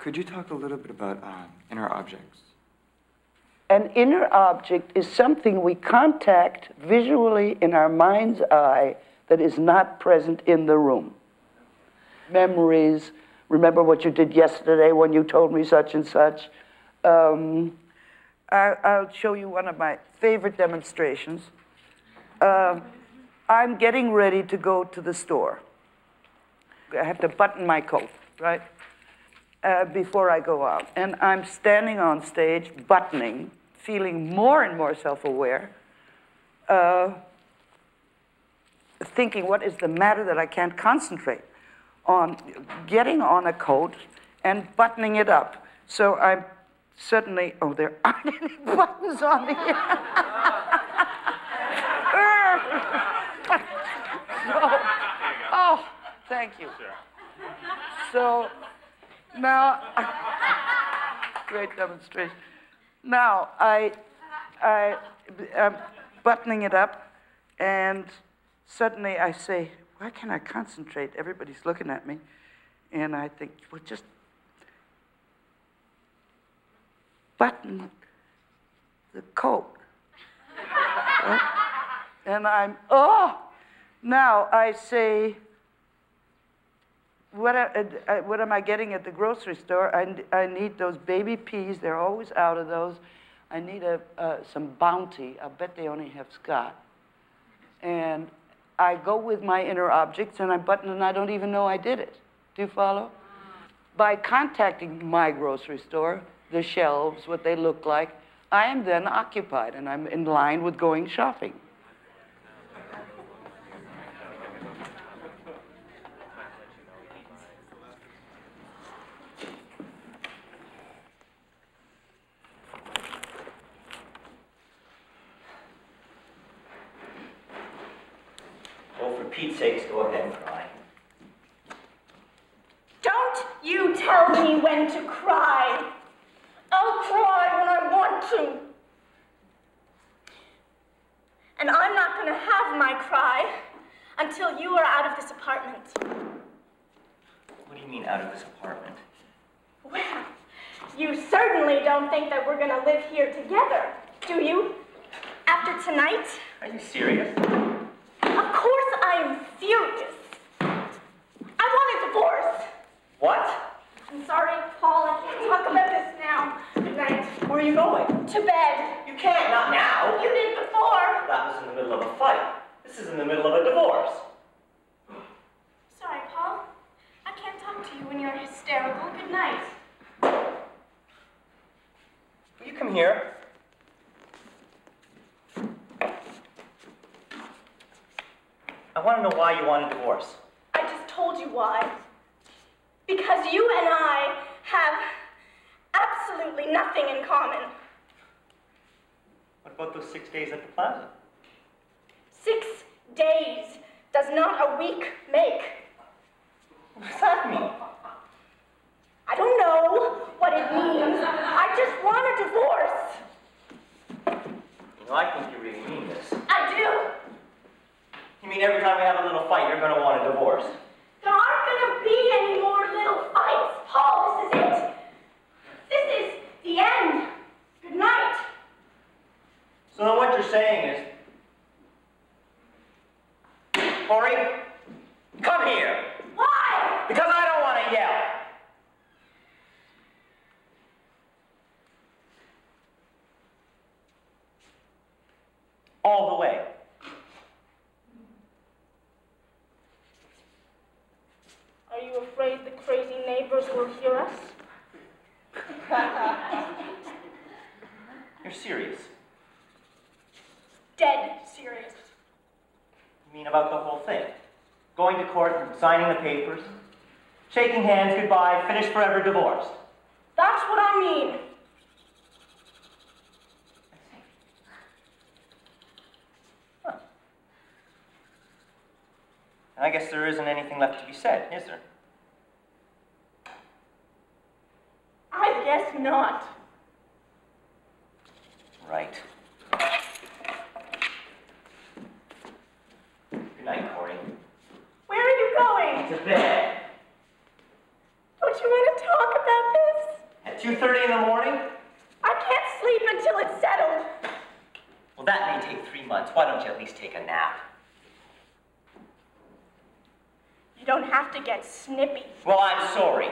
Could you talk a little bit about um, inner objects? An inner object is something we contact visually in our mind's eye that is not present in the room. Memories, remember what you did yesterday when you told me such and such. Um, I'll show you one of my favorite demonstrations. Um I'm getting ready to go to the store. I have to button my coat, right? Uh, before I go out. And I'm standing on stage, buttoning, feeling more and more self aware, uh, thinking, what is the matter that I can't concentrate on getting on a coat and buttoning it up. So I'm suddenly, oh, there aren't any buttons on here. so, oh, thank you. So now, great demonstration. Now, I, I, I'm buttoning it up, and suddenly I say, why can't I concentrate? Everybody's looking at me. And I think, well, just button the coat. And I'm, oh! Now I say, what, I, what am I getting at the grocery store? I, I need those baby peas. They're always out of those. I need a, uh, some bounty. I bet they only have Scott. And I go with my inner objects and I button and I don't even know I did it. Do you follow? By contacting my grocery store, the shelves, what they look like, I am then occupied and I'm in line with going shopping. Oh, for Pete's sakes, go ahead and cry. Don't you tell me when to cry. I'll cry when I want to. And I'm not going to have my cry until you are out of this apartment. What do you mean out of this apartment? Well, you certainly don't think that we're going to live here together, do you? After tonight? Are you serious? Of course I am serious. I want a divorce. What? I'm sorry, Paul, I can't talk about this now. Good night. Where are you going? To bed. You can't, not now. You did before. That was in the middle of a fight. This is in the middle of a divorce. Sorry, Paul. I can't talk to you when you're hysterical. Good night. Will you come here? I want to know why you want a divorce. I just told you why. Because you and I have absolutely nothing in common. What about those six days at the plaza? Six days does not a week make. What does that mean? I don't know what it means. I just want a divorce. You know, I think you really mean this. I do. You mean every time we have a little fight, you're going to want a divorce? There aren't gonna be any more little fights, Paul. This is it. This is the end. Good night. So then what you're saying is, Corie, come here. Why? Because I don't want to yell. All the way. Are you afraid the crazy neighbors will hear us? You're serious. Dead serious. You mean about the whole thing? Going to court and signing the papers, shaking hands, goodbye, finished forever, divorced. That's what I mean. And I guess there isn't anything left to be said, is there? I guess not. Right. Good night, Corie. Where are you going? To bed. Don't you want to talk about this? At 2.30 in the morning? I can't sleep until it's settled. Well, that may take three months. Why don't you at least take a nap? You don't have to get snippy. Well, I'm sorry.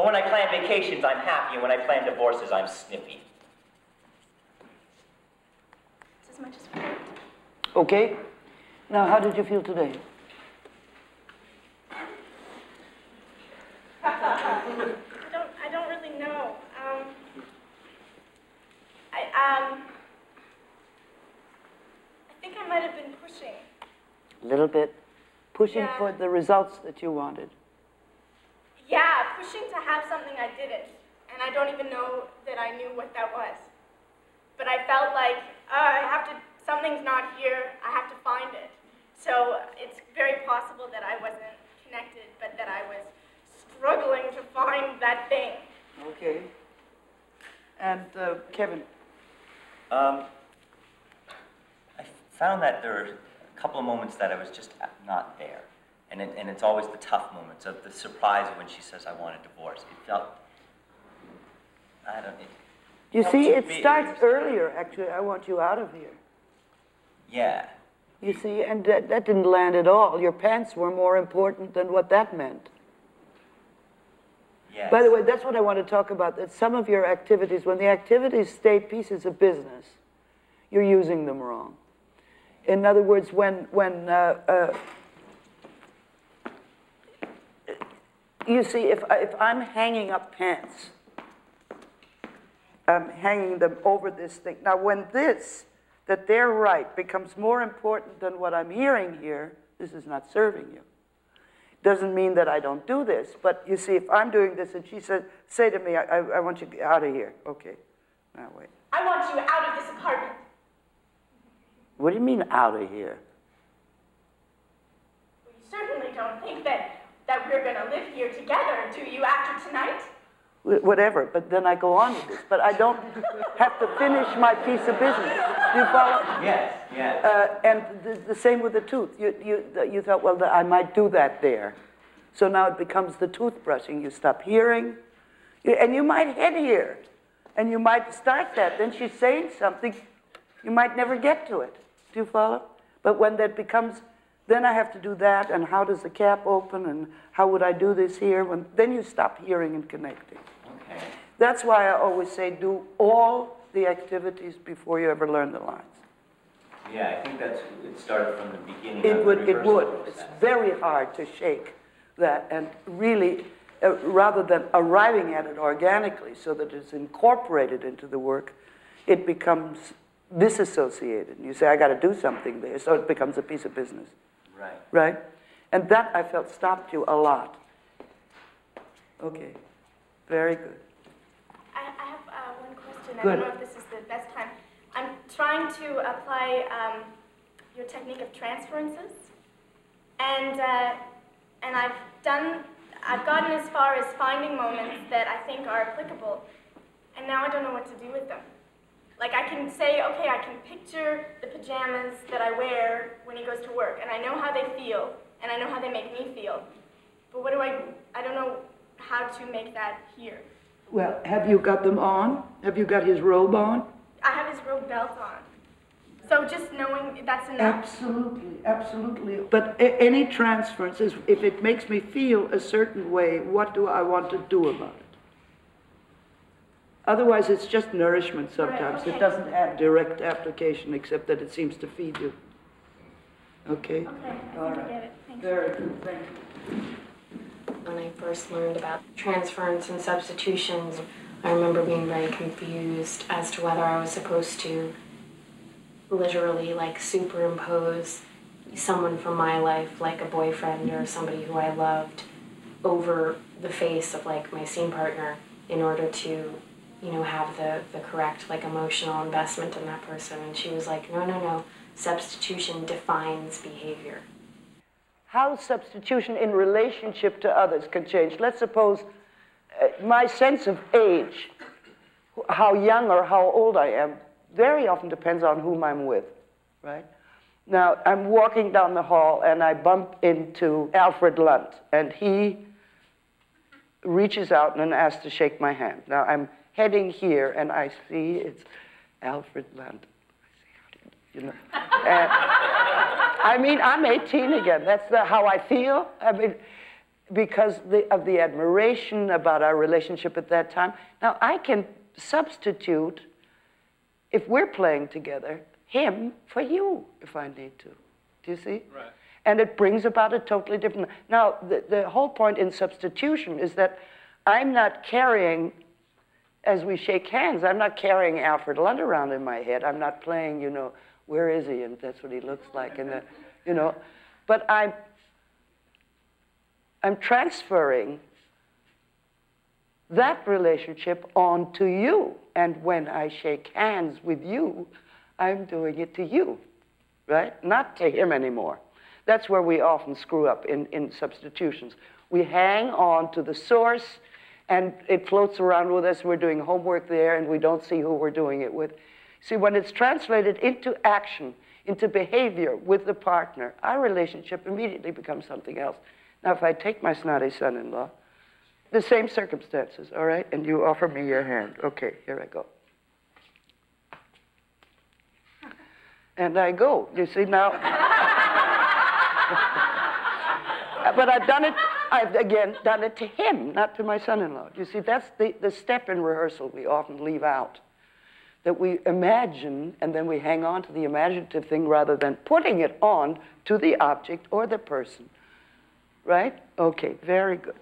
But when I plan vacations, I'm happy, and when I plan divorces, I'm snippy. It's as much as we. Okay? Now, how did you feel today? I don't. I don't really know. Um. I um. I think I might have been pushing. A little bit. Pushing Yeah. for the results that you wanted. Yeah, to have something I didn't, and I don't even know that I knew what that was. But I felt like uh, I have to. Something's not here. I have to find it. So it's very possible that I wasn't connected, but that I was struggling to find that thing. Okay. And uh, Kevin, Um, I found that there were a couple of moments that I was just not there. And, it, and it's always the tough moments of the surprise when she says, I want a divorce. It felt, I don't, it, you see, it big. starts earlier, actually. I want you out of here. Yeah. You see, and that, that didn't land at all. Your pants were more important than what that meant. Yes. By the way, that's what I want to talk about. That some of your activities, when the activities stay pieces of business, you're using them wrong. In other words, when when uh, uh, you see, if if I'm hanging up pants, I'm hanging them over this thing. Now, when this that they're right becomes more important than what I'm hearing here, this is not serving you. Doesn't mean that I don't do this, but you see, if I'm doing this and she says, say to me, I, I, I want you out of here. Okay, now wait. I want you out of this apartment. What do you mean out of here? Well, you certainly don't think that, that we're going to live here together, do you, after tonight? Whatever, but then I go on with this. But I don't have to finish my piece of business. Do you follow? Yes, yes. Uh, and the, the same with the tooth. You, you, you thought, well, the, I might do that there. So now it becomes the toothbrushing. You stop hearing, and you might head here, and you might start that. Then she's saying something, you might never get to it. Do you follow? But when that becomes, then I have to do that, and how does the cap open, and how would I do this here? When, then you stop hearing and connecting. Okay. That's why I always say do all the activities before you ever learn the lines. Yeah, I think that's, it started from the beginning It would, it would. process. It's very hard to shake that and really, uh, rather than arriving at it organically so that it's incorporated into the work, it becomes disassociated. You say, I got to do something there, so it becomes a piece of business, Right. right? And that I felt stopped you a lot. Okay, very good. I, I have uh, one question. I don't know if this is the best time. I'm trying to apply um, your technique of transferences, and uh, and I've done. I've gotten as far as finding moments that I think are applicable, and now I don't know what to do with them. Like I can say, okay, I can picture the pajamas that I wear when he goes to work, and I know how they feel, and I know how they make me feel. But what do I? I don't know how to make that here. Well, have you got them on? Have you got his robe on? I have his robe belt on. So just knowing that's enough. Absolutely, absolutely. But a- any transference is, if it makes me feel a certain way, what do I want to do about it? Otherwise, it's just nourishment sometimes. okay. It doesn't have direct application except that it seems to feed you. Okay? Okay, I All I get it. Very good, thank you. when I first learned about transference and substitutions, I remember being very confused as to whether I was supposed to literally like superimpose someone from my life, like a boyfriend or somebody who I loved, over the face of like my scene partner in order to, you know, have the, the correct like emotional investment in that person. And she was like, no, no, no, substitution defines behavior. How substitution in relationship to others can change. Let's suppose uh, my sense of age, how young or how old I am, very often depends on whom I'm with, right? Now, I'm walking down the hall and I bump into Alfred Lunt, and he reaches out and asks to shake my hand. Now, I'm heading here and I see it's Alfred Lunt. You know, and, I mean, I'm 18 again. That's the, how I feel. I mean, because the, of the admiration about our relationship at that time. Now, I can substitute, if we're playing together, him for you if I need to. Do you see? Right. And it brings about a totally different. Now, the, the whole point in substitution is that I'm not carrying, as we shake hands, I'm not carrying Alfred Lunt around in my head. I'm not playing, you know, where is he? And that's what he looks like. And, the, you know, but I'm, I'm transferring that relationship onto you. And when I shake hands with you, I'm doing it to you, right? Not to him anymore. That's where we often screw up in, in substitutions. We hang on to the source and it floats around with us. We're doing homework there and we don't see who we're doing it with. See, when it's translated into action, into behavior with the partner, our relationship immediately becomes something else. Now, if I take my snotty son in law, the same circumstances, all right? And you offer me your hand. Okay, here I go. And I go. You see, now. but I've done it, I've again done it to him, not to my son in law. You see, that's the, the step in rehearsal we often leave out. That we imagine and then we hang on to the imaginative thing rather than putting it on to the object or the person. Right? Okay, very good.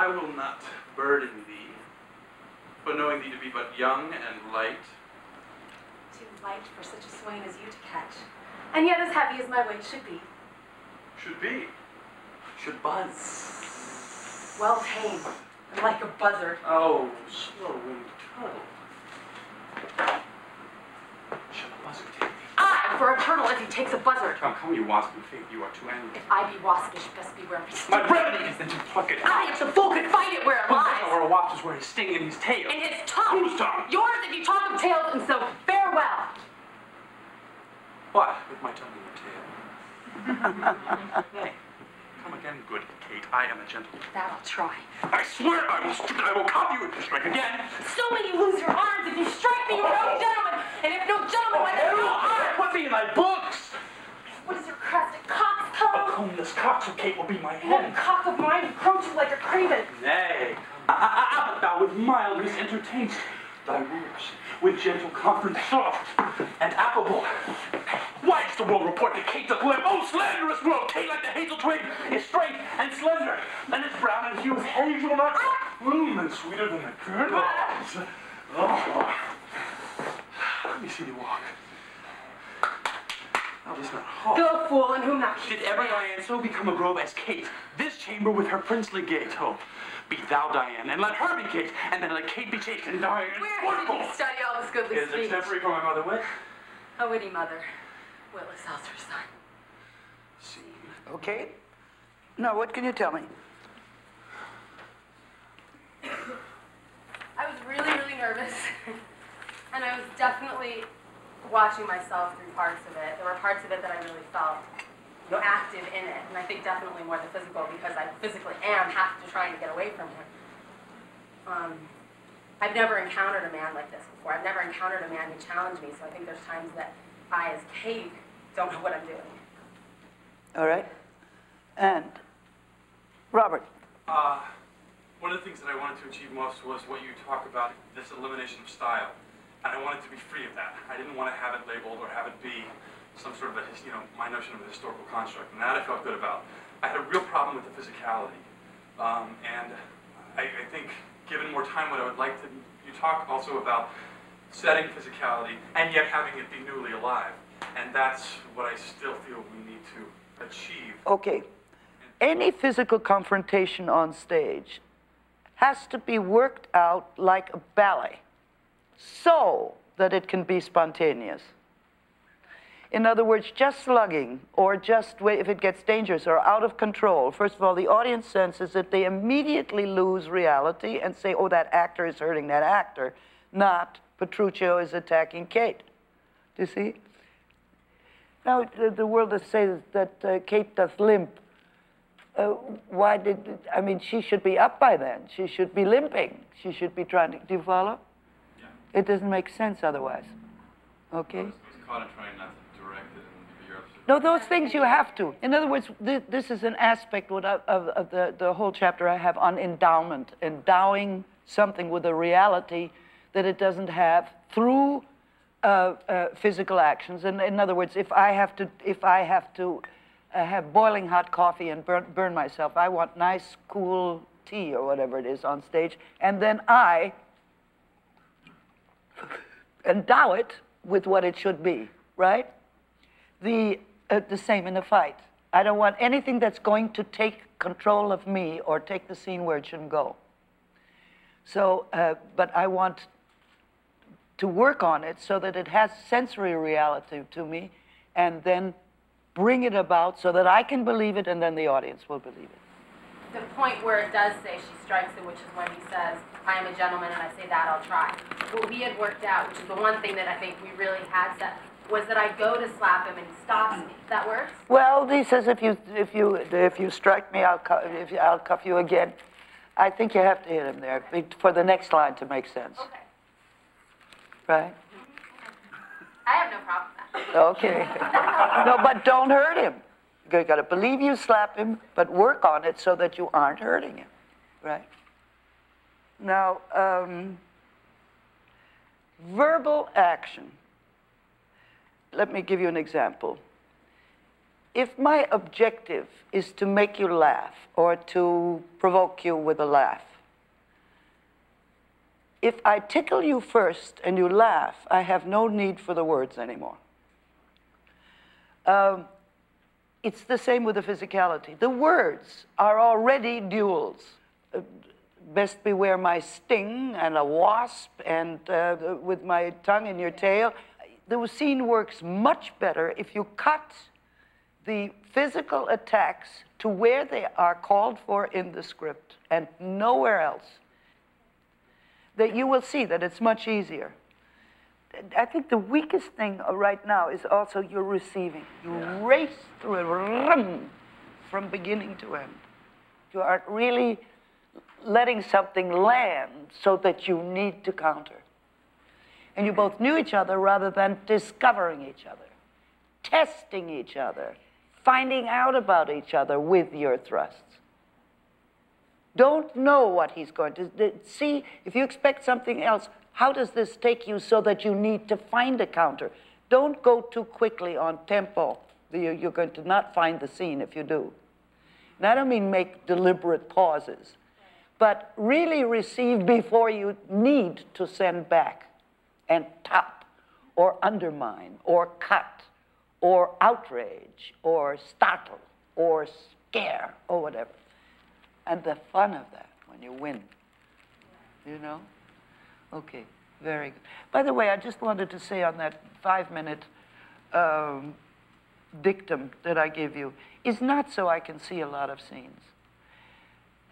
I will not burden thee, for knowing thee to be but young and light. Too light for such a swain as you to catch. And yet as heavy as my weight should be. Should be. Should buzz. Well tamed. And like a buzzard. Oh, slow-winged turtle. Shall the buzzard take thee? I, for a turtle, if he takes a buzzard. Come, come, you wasp and fate, you are too angry. If I be waspish, best beware his My brevity is then to pluck it. I, if the fool could find it where it lies. Or a wasp is where his sting in his tail. In his tongue. Whose tongue? Yours if you talk of tails, and so farewell. What? With my tongue in your tail? Nay, come again, good Kate. I am a gentleman. That I'll try. I swear I will. I will cop you if you strike again. So may you lose your arms if you strike me, you are no gentleman. And if no gentleman, why then no arms? Put me in my books. What is your crest? A cock's A combless Kate will be my head. cock of mine encroaches like a craven? Nay, ah, ah, but thou with mildness entertainst thy rulers, with gentle conference soft and affable. Why does the world report that Kate doth live? Oh, slanderous world! Kate, like the hazel twig, is straight and slender, and is brown and hue as hazelnut, mmm, and sweeter than the kernels. Oh. Let me see thee walk. Thou dost not halt. Go, fool, in whom thou Did ever Diane so become a grove as Kate? This chamber with her princely gait, oh, be thou Diane, and let her be Kate, and then let Kate be chaste and Diane Where did scornful. you study all this goodly It is speech? exemplary from my mother wit. A witty mother, witless Elser's son. Scene. Okay. Now, what can you tell me? I was really, really nervous. and I was definitely watching myself through parts of it. There were parts of it that I really felt active in it. And I think definitely more the physical because I physically am half to trying to get away from him. Um, I've never encountered a man like this before. I've never encountered a man who challenged me. So I think there's times that I, as Kate, don't know what I'm doing. All right. And Robert, Uh, one of the things that I wanted to achieve most was what you talk about, this elimination of style. And I wanted to be free of that. I didn't want to have it labeled or have it be some sort of a, you know, my notion of a historical construct. And that I felt good about. I had a real problem with the physicality. Um, and I, I think, given more time, what I would like to, you talk also about setting physicality and yet having it be newly alive. And that's what I still feel we need to achieve. okay. Any physical confrontation on stage has to be worked out like a ballet so that it can be spontaneous. In other words, just slugging or just if it gets dangerous or out of control, first of all, the audience senses that they immediately lose reality and say, oh, that actor is hurting that actor, not Petruchio is attacking Kate. Do you see? Now, the, the world that says that uh, Kate doth limp, uh, why did, I mean, she should be up by then. She should be limping. She should be trying to, do you follow? Yeah. It doesn't make sense otherwise. Okay? No, those things you have to. In other words, th- this is an aspect of, of the, the whole chapter I have on endowment, endowing something with a reality that it doesn't have through uh, uh, physical actions. And in other words, if I have to, if I have to uh, have boiling hot coffee and burn, burn myself, I want nice, cool tea or whatever it is on stage, and then I endow it with what it should be, right? The, uh, the same in a fight. I don't want anything that's going to take control of me or take the scene where it shouldn't go. So, uh, but I want to work on it so that it has sensory reality to me and then bring it about so that I can believe it and then the audience will believe it. The point where it does say she strikes him, which is when he says, I am a gentleman, and I say that, I'll try. What we had worked out, which is the one thing that I think we really had set, was that I go to slap him and he stops me. That works? Well, he says if you if you if you strike me, I'll cu- if you, I'll cuff you again. I think you have to hit him there for the next line to make sense. Okay. Right? I have no problem with that. Okay. no, but don't hurt him. You got to believe you slap him, but work on it so that you aren't hurting him. Right? Now, um, verbal action. Let me give you an example. If my objective is to make you laugh or to provoke you with a laugh, if I tickle you first and you laugh, I have no need for the words anymore. Um, it's the same with the physicality. The words are already duels. Uh, best beware my sting and a wasp and uh, with my tongue in your tail. The scene works much better if you cut the physical attacks to where they are called for in the script and nowhere else. That you will see that it's much easier. I think the weakest thing uh, right now is also your receiving. You race through it from beginning to end. You aren't really letting something land so that you need to counter. And you both knew each other rather than discovering each other, testing each other, finding out about each other with your thrusts. Don't know what he's going to see. If you expect something else, how does this take you so that you need to find a counter? Don't go too quickly on tempo. You- You're going to not find the scene if you do. And I don't mean make deliberate pauses, but really receive before you need to send back and top or undermine or cut or outrage or startle or scare or whatever. And the fun of that when you win, you know? Okay, very good. By the way, I just wanted to say on that five minute um, dictum that I give you is not so I can see a lot of scenes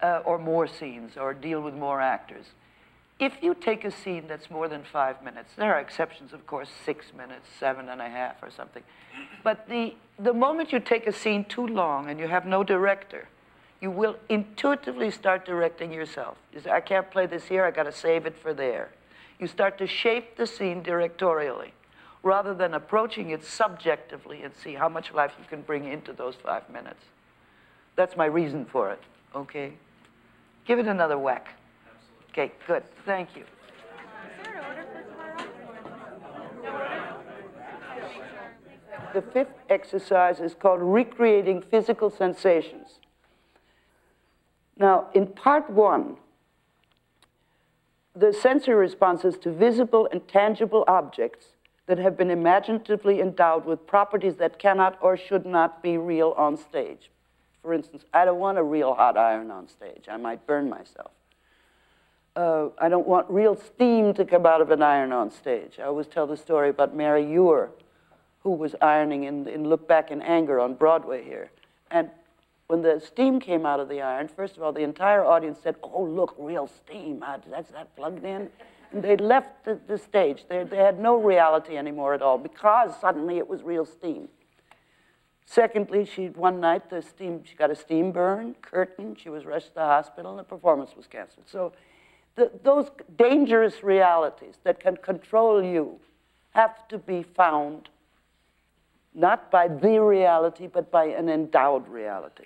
uh, or more scenes or deal with more actors. If you take a scene that's more than five minutes, there are exceptions, of course, six minutes, seven and a half, or something. But the, the moment you take a scene too long and you have no director, you will intuitively start directing yourself. You say, I can't play this here, I got to save it for there. You start to shape the scene directorially rather than approaching it subjectively and see how much life you can bring into those five minutes. That's my reason for it, okay? Give it another whack. Okay, good. Thank you. The fifth exercise is called recreating physical sensations. Now, in part one, the sensory responses to visible and tangible objects that have been imaginatively endowed with properties that cannot or should not be real on stage. For instance, I don't want a real hot iron on stage. I might burn myself. Uh, I don't want real steam to come out of an iron on stage. I always tell the story about Mary Ure, who was ironing in, in Look Back in Anger on Broadway here. And when the steam came out of the iron, first of all, the entire audience said, Oh, look, real steam. That's that plugged in. And they left the, the stage. They, they had no reality anymore at all because suddenly it was real steam. Secondly, she one night the steam she got a steam burn, curtain. She was rushed to the hospital, and the performance was canceled. So, the, those dangerous realities that can control you have to be found not by the reality, but by an endowed reality.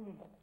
Mm.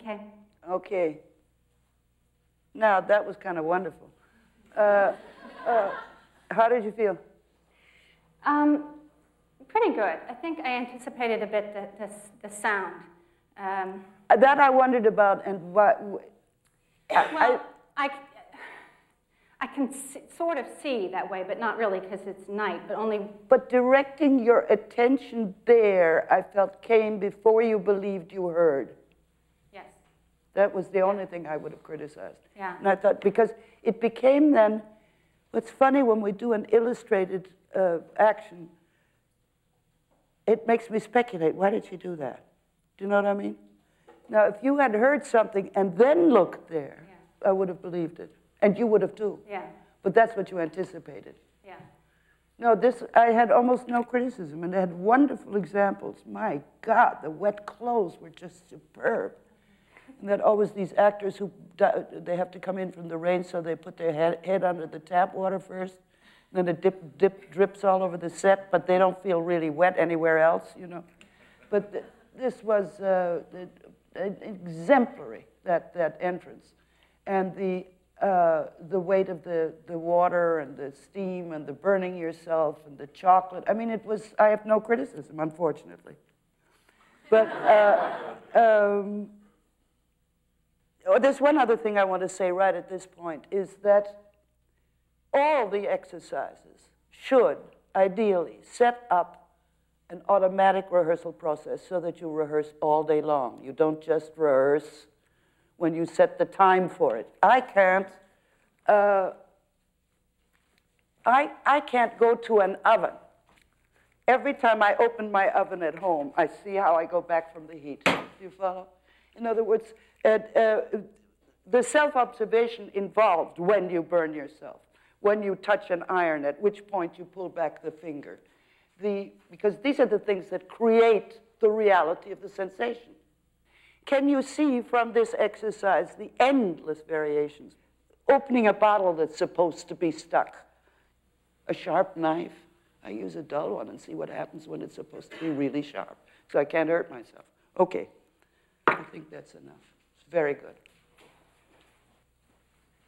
Okay. Okay. Now, that was kind of wonderful. Uh, uh, how did you feel? Um, pretty good. I think I anticipated a bit the, the, the sound. Um, That I wondered about, and what. I, well, I, I can s- sort of see that way, but not really because it's night, but only But directing your attention there, I felt came before you believed you heard. That was the only thing I would have criticized. Yeah. And I thought, because it became then, what's funny when we do an illustrated uh, action, it makes me speculate, why did she do that? Do you know what I mean? Now, if you had heard something and then looked there, I would have believed it. And you would have too. Yeah. But that's what you anticipated. Yeah. No, this, I had almost no criticism, and they had wonderful examples. My God, the wet clothes were just superb. And then always these actors who, they have to come in from the rain, so they put their head, head under the tap water first, And then it dip, dip, drips all over the set, but they don't feel really wet anywhere else, you know. But th- this was uh, exemplary, that, that entrance. And the, uh, the weight of the, the water and the steam and the burning yourself and the chocolate. I mean, it was, I have no criticism, unfortunately. But uh, um, oh, there's one other thing I want to say right at this point is that all the exercises should ideally set up an automatic rehearsal process so that you rehearse all day long. You don't just rehearse when you set the time for it. I can't, uh, I, I can't go to an oven. Every time I open my oven at home, I see how I go back from the heat. Do you follow? In other words, Uh, the self-observation involved when you burn yourself, when you touch an iron, at which point you pull back the finger. The, because these are the things that create the reality of the sensation. Can you see from this exercise the endless variations? Opening a bottle that's supposed to be stuck, a sharp knife. I use a dull one and see what happens when it's supposed to be really sharp. So I can't hurt myself. Okay, I think that's enough. Very good.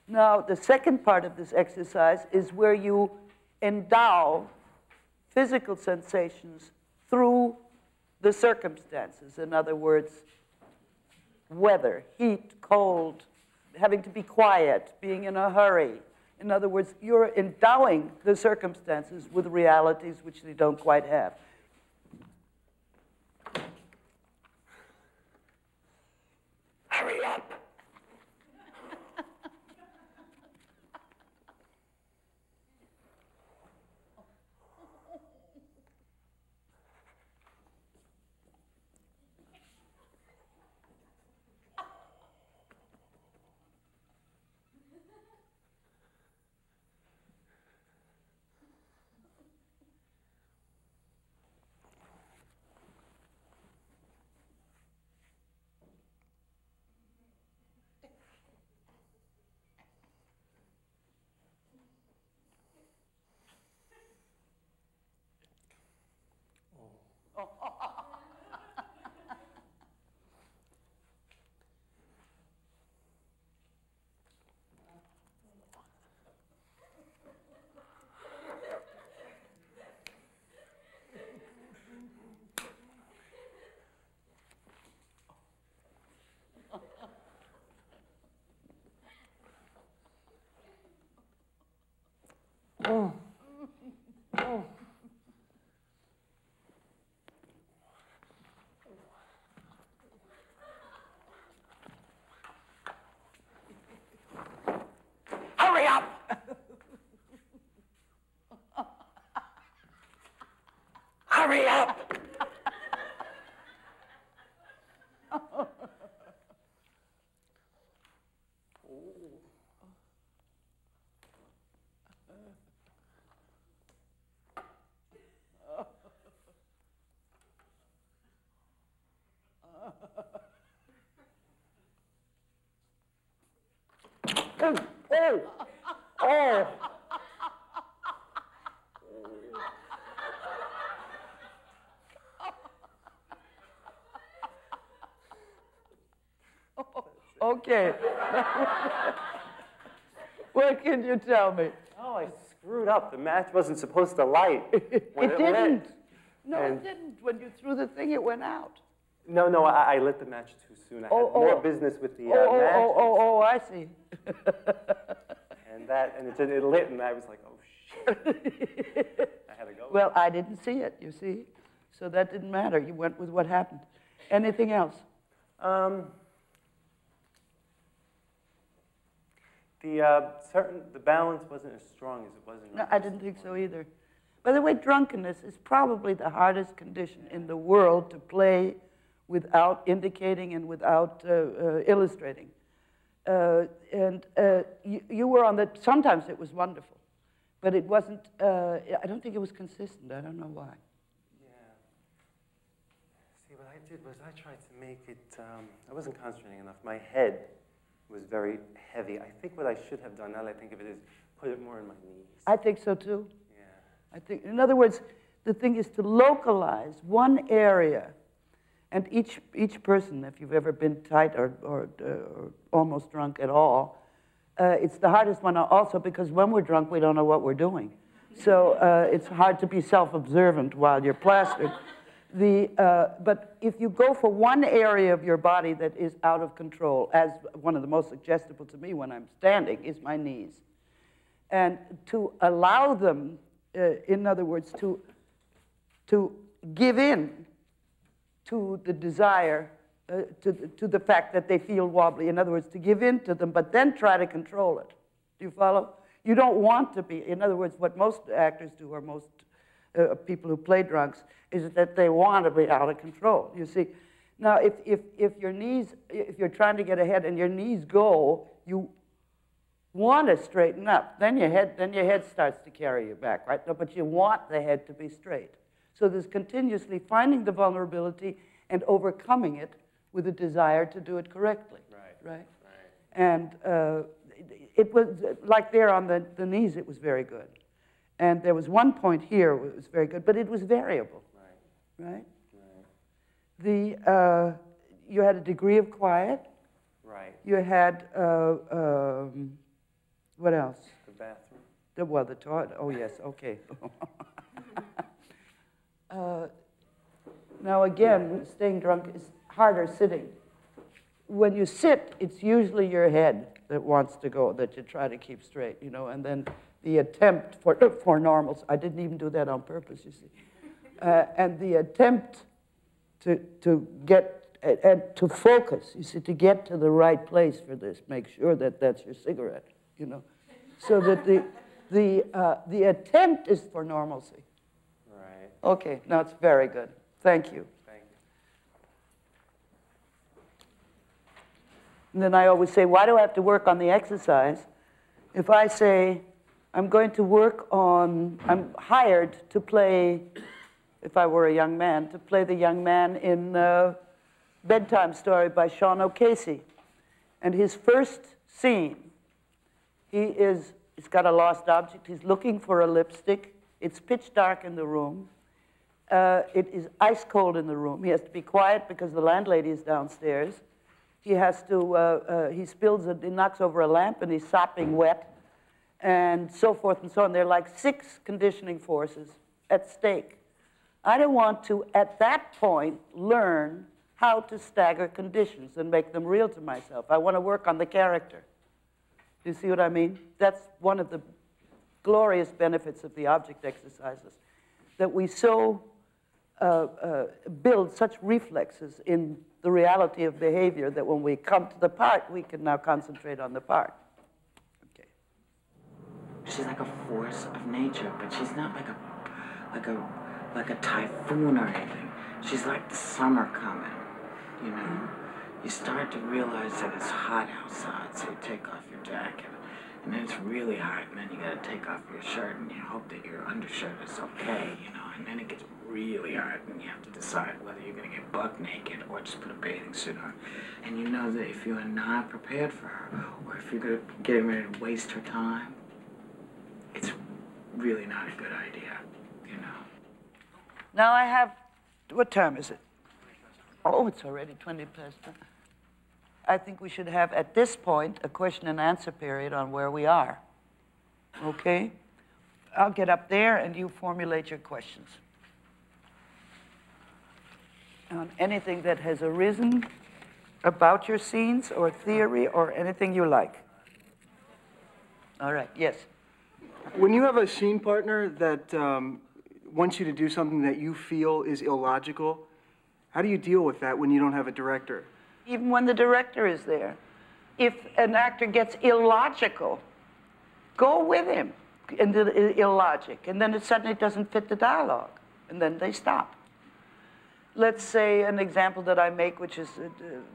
Now, the second part of this exercise is where you endow physical sensations through the circumstances. In other words, weather, heat, cold, having to be quiet, being in a hurry. In other words, you're endowing the circumstances with realities which they don't quite have. Hurry up. Oh. Oh. Hurry up! Hurry up! Oh, oh, oh. Okay. what can you tell me? Oh, I screwed up. The match wasn't supposed to light. it lit. didn't. No, And- it didn't. When you threw the thing, it went out. No, no, I, I lit the match too soon. I had Oh, more oh. business with the uh, oh, oh, match. oh, oh, oh, I see. And that, and it, it lit, and I was like, oh shit. I had to go. Well, I didn't see it, you see. So that didn't matter. You went with what happened. Anything else? Um, the uh, certain, the balance wasn't as strong as it was in. No, I didn't think so either. By the way, drunkenness is probably the hardest condition in the world to play without indicating and without uh, uh, illustrating. Uh, and uh, you, you were on the, sometimes it was wonderful, but it wasn't, uh, I don't think it was consistent. I don't know why. Yeah. See, what I did was I tried to make it, um, I wasn't concentrating enough. My head was very heavy. I think what I should have done, now that I think of it, is put it more in my knees. I think so too. Yeah. I think, in other words, the thing is to localize one area, and each each person, if you've ever been tight or or, uh, or almost drunk at all, uh, it's the hardest one also because when we're drunk, we don't know what we're doing, so uh, it's hard to be self-observant while you're plastered. The, uh, but if you go for one area of your body that is out of control, as one of the most suggestible to me when I'm standing is my knees and to allow them, uh, in other words, to, to give in to the desire, uh, to, the- to the fact that they feel wobbly. In other words, to give in to them, but then try to control it. Do you follow? You don't want to be, in other words, what most actors do, or most uh, people who play drunks, is that they want to be out of control. You see? Now, if, if, if your knees, if you're trying to get ahead and your knees go, you want to straighten up. Then your head, then your head starts to carry you back, right? No, but you want the head to be straight. So there's continuously finding the vulnerability and overcoming it with a desire to do it correctly. Right. Right. right. And uh, it, was like there on the, the knees, it was very good. And there was one point here where it was very good, but it was variable. Right. Right. The uh, you had a degree of quiet. Right. You had uh, um, what else? The bathroom. The well, the toilet. Oh yes, okay. uh, now again, staying drunk is harder sitting. When you sit, it's usually your head that wants to go, that you try to keep straight, you know, and then the attempt for for normals. I didn't even do that on purpose, you see. Uh, and the attempt to to get and, to focus, you see, to get to the right place for this, make sure that that's your cigarette, you know, so that the the uh, the attempt is for normalcy. Okay, now it's very good. Thank you. Thank And then I always say, why do I have to work on the exercise? If I say, I'm going to work on, I'm hired to play, if I were a young man, to play the young man in uh, Bedtime Story by Sean O'Casey. And his first scene, he is, he's got a lost object. He's looking for a lipstick. It's pitch dark in the room. Uh, it is ice cold in the room. He has to be quiet because the landlady is downstairs. He has to, uh, uh, he spills it, he knocks over a lamp and he's sopping wet, and so forth and so on. There are like six conditioning forces at stake. I don't want to, at that point, learn how to stagger conditions and make them real to myself. I want to work on the character. Do you see what I mean? That's one of the glorious benefits of the object exercises, that we so Uh, uh, build such reflexes in the reality of behavior that when we come to the part, we can now concentrate on the part. Okay. She's like a force of nature, but she's not like a like a like a typhoon or anything. She's like the summer coming, you know. You start to realize that it's hot outside, so you take off your jacket. And then it's really hot, and then you gotta take off your shirt, and you hope that your undershirt is okay, you know. And then it gets really hard and you have to decide whether you're gonna get buck naked or just put a bathing suit on. And you know that if you are not prepared for her, or if you're gonna getting ready to waste her time, it's really not a good idea, you know. Now I have, what time is it? Oh, it's already 20 past. I think we should have, at this point, a question and answer period on where we are. Okay? I'll get up there and you formulate your questions. On anything that has arisen about your scenes or theory or anything you like. All right, yes. When you have a scene partner that um, wants you to do something that you feel is illogical, how do you deal with that when you don't have a director? Even when the director is there. If an actor gets illogical, go with him into the illogic, and then it suddenly doesn't fit the dialogue, and then they stop. Let's say an example that I make, which is uh,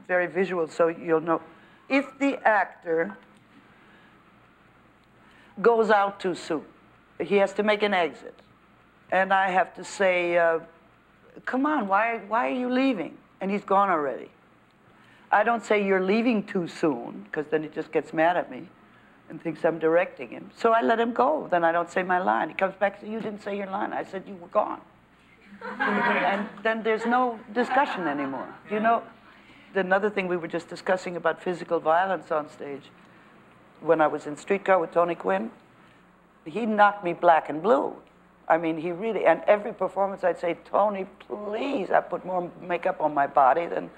very visual, so you'll know. If the actor goes out too soon, he has to make an exit, and I have to say, uh, "Come on, why, why are you leaving?" And he's gone already. I don't say you're leaving too soon, because then he just gets mad at me and thinks I'm directing him. So I let him go. Then I don't say my line. He comes back and says, You didn't say your line. I said, You were gone. And then there's no discussion anymore. You know, another thing we were just discussing about physical violence on stage when I was in Streetcar with Tony Quinn, he knocked me black and blue. I mean, he really, and every performance I'd say, Tony, please, I put more makeup on my body than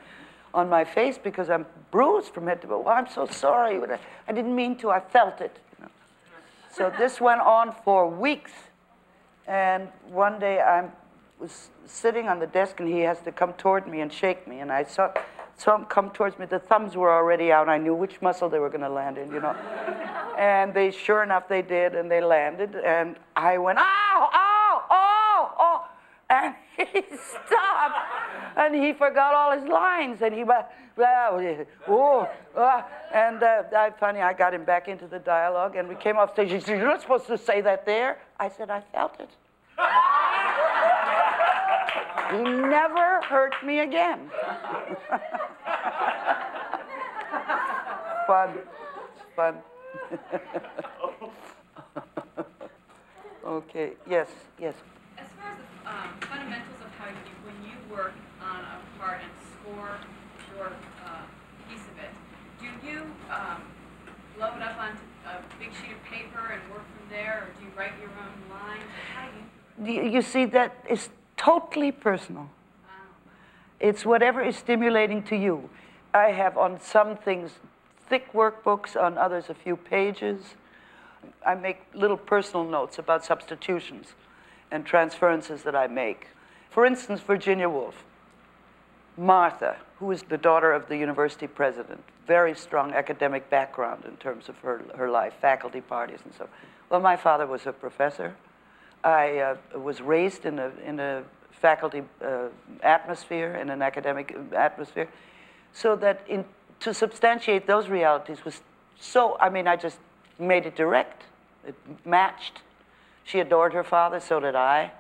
on my face because I'm bruised from head to toe. Well, I'm so sorry. I didn't mean to. I felt it. So this went on for weeks. And one day I was sitting on the desk and he has to come toward me and shake me. And I saw, saw him come towards me. The thumbs were already out. I knew which muscle they were going to land in, you know. and they, sure enough, they did. And they landed. And I went, ow, ow, oh, oh. And he stopped and he forgot all his lines and he went, oh, uh, and uh, I, funny, I got him back into the dialogue and we came off stage. He said, You're not supposed to say that there. I said, I felt it. he never hurt me again. fun. Fun. okay, yes, yes. As far as the um, fundamentals of how you, when you work on a part and score your uh, piece of it, do you um, blow it up onto a big sheet of paper and work from there, or do you write your own lines? How do you? You see, that is totally personal. It's whatever is stimulating to you. I have on some things thick workbooks, on others a few pages. I make little personal notes about substitutions and transferences that I make. For instance, Virginia Woolf, Martha, who is the daughter of the university president, very strong academic background in terms of her, her life, faculty parties and so. Well, my father was a professor. I uh, was raised in a, in a faculty uh, atmosphere, in an academic atmosphere, so that in, to substantiate those realities was so, I mean, I just made it direct. It matched. She adored her father, so did I.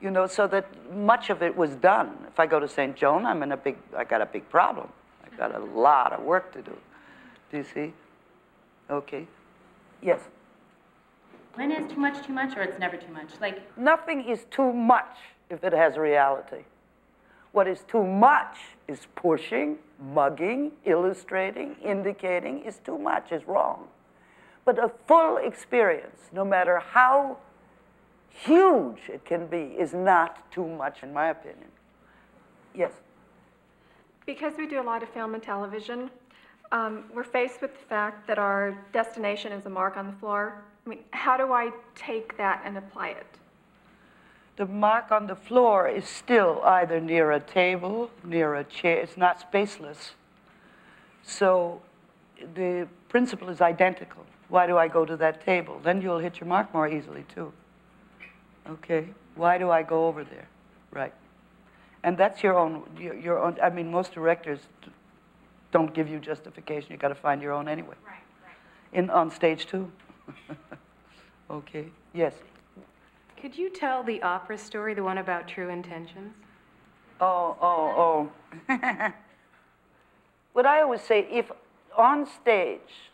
You know, so that much of it was done. If I go to St. Joan, I'm in a big, I got a big problem. I got a lot of work to do. Do you see? Okay. Yes. When is too much too much, or it's never too much? Like nothing is too much if it has reality. What is too much is pushing, mugging, illustrating, indicating is too much, is wrong. But a full experience, no matter how huge it can be, is not too much, in my opinion. Yes? Because we do a lot of film and television, um, we're faced with the fact that our destination is a mark on the floor. I mean, how do I take that and apply it? The mark on the floor is still either near a table, near a chair. It's not spaceless. So the principle is identical. Why do I go to that table? Then you'll hit your mark more easily, too. Okay? Why do I go over there? Right. And that's your own, your, your own, I mean, most directors don't give you justification. You've got to find your own anyway. Right, right. In, on stage, too. okay, yes. Could you tell the opera story, the one about true intentions? Oh, oh, oh. what I always say, if on stage,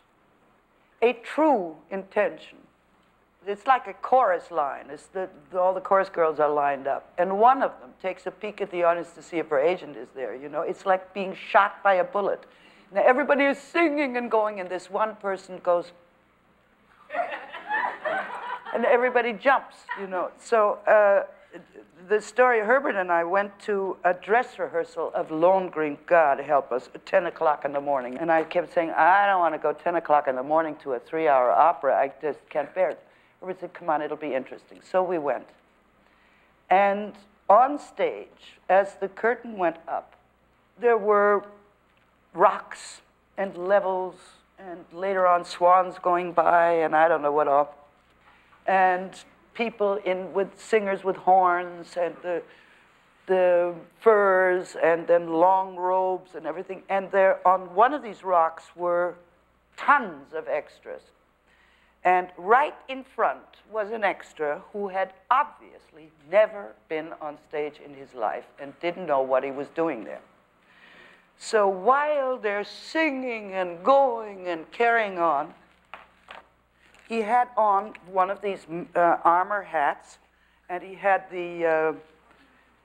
a true intention, it's like a chorus line. It's the, all the chorus girls are lined up, and one of them takes a peek at the audience to see if her agent is there. You know, it's like being shot by a bullet. Now everybody is singing and going, and this one person goes, and everybody jumps, you know. So uh, the story, Herbert and I went to a dress rehearsal of Lohengrin, God help us, at 10 o'clock in the morning. And I kept saying, I don't want to go 10 o'clock in the morning to a three hour opera. I just can't bear it. Herbert said, Come on, it'll be interesting. So we went. And on stage, as the curtain went up, there were rocks and levels, and later on swans going by, and I don't know what all. And people in with singers with horns and the the furs and then long robes and everything. And there on one of these rocks were tons of extras. And right in front was an extra who had obviously never been on stage in his life and didn't know what he was doing there. So while they're singing and going and carrying on, he had on one of these uh, armor hats, and he had the, uh,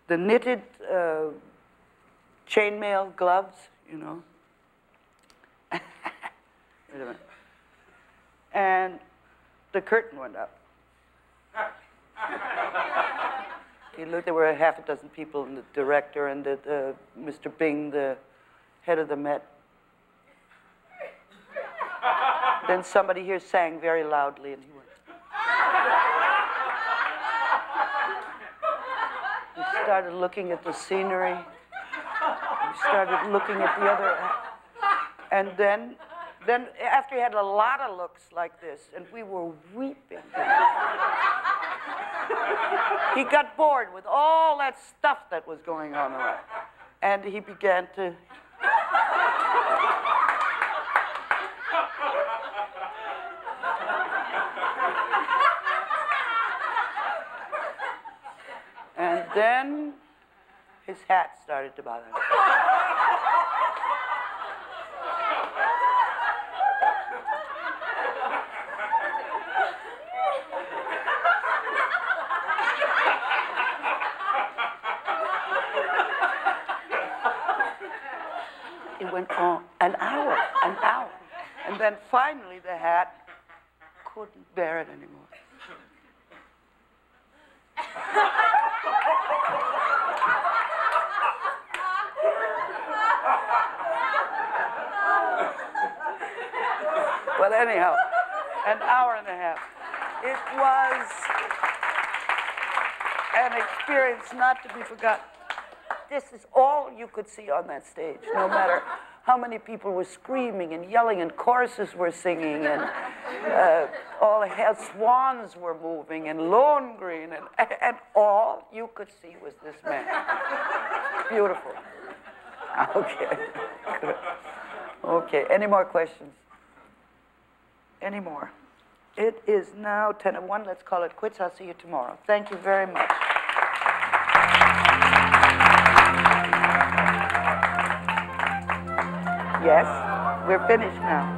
the knitted uh, chainmail gloves, you know. Wait a minute. And the curtain went up. he looked, there were a half a dozen people, and the director, and the, the, Mr. Bing, the head of the Met. then somebody here sang very loudly, and he went. he started looking at the scenery. He started looking at the other. And then, then after he had a lot of looks like this, and we were weeping. he got bored with all that stuff that was going on around. And he began to and then his hat started to bother him. Went on an hour, an hour. And then finally the hat couldn't bear it anymore. Well, anyhow, an hour and a half. It was an experience not to be forgotten. This is all you could see on that stage, no matter how many people were screaming and yelling, and choruses were singing, and uh, all hell swans were moving, and Lohengrin, and, and all you could see was this man. Beautiful. Okay. Good. Okay. Any more questions? Any more? It is now 10 of 1. Let's call it quits. I'll see you tomorrow. Thank you very much. Yes, we're finished now.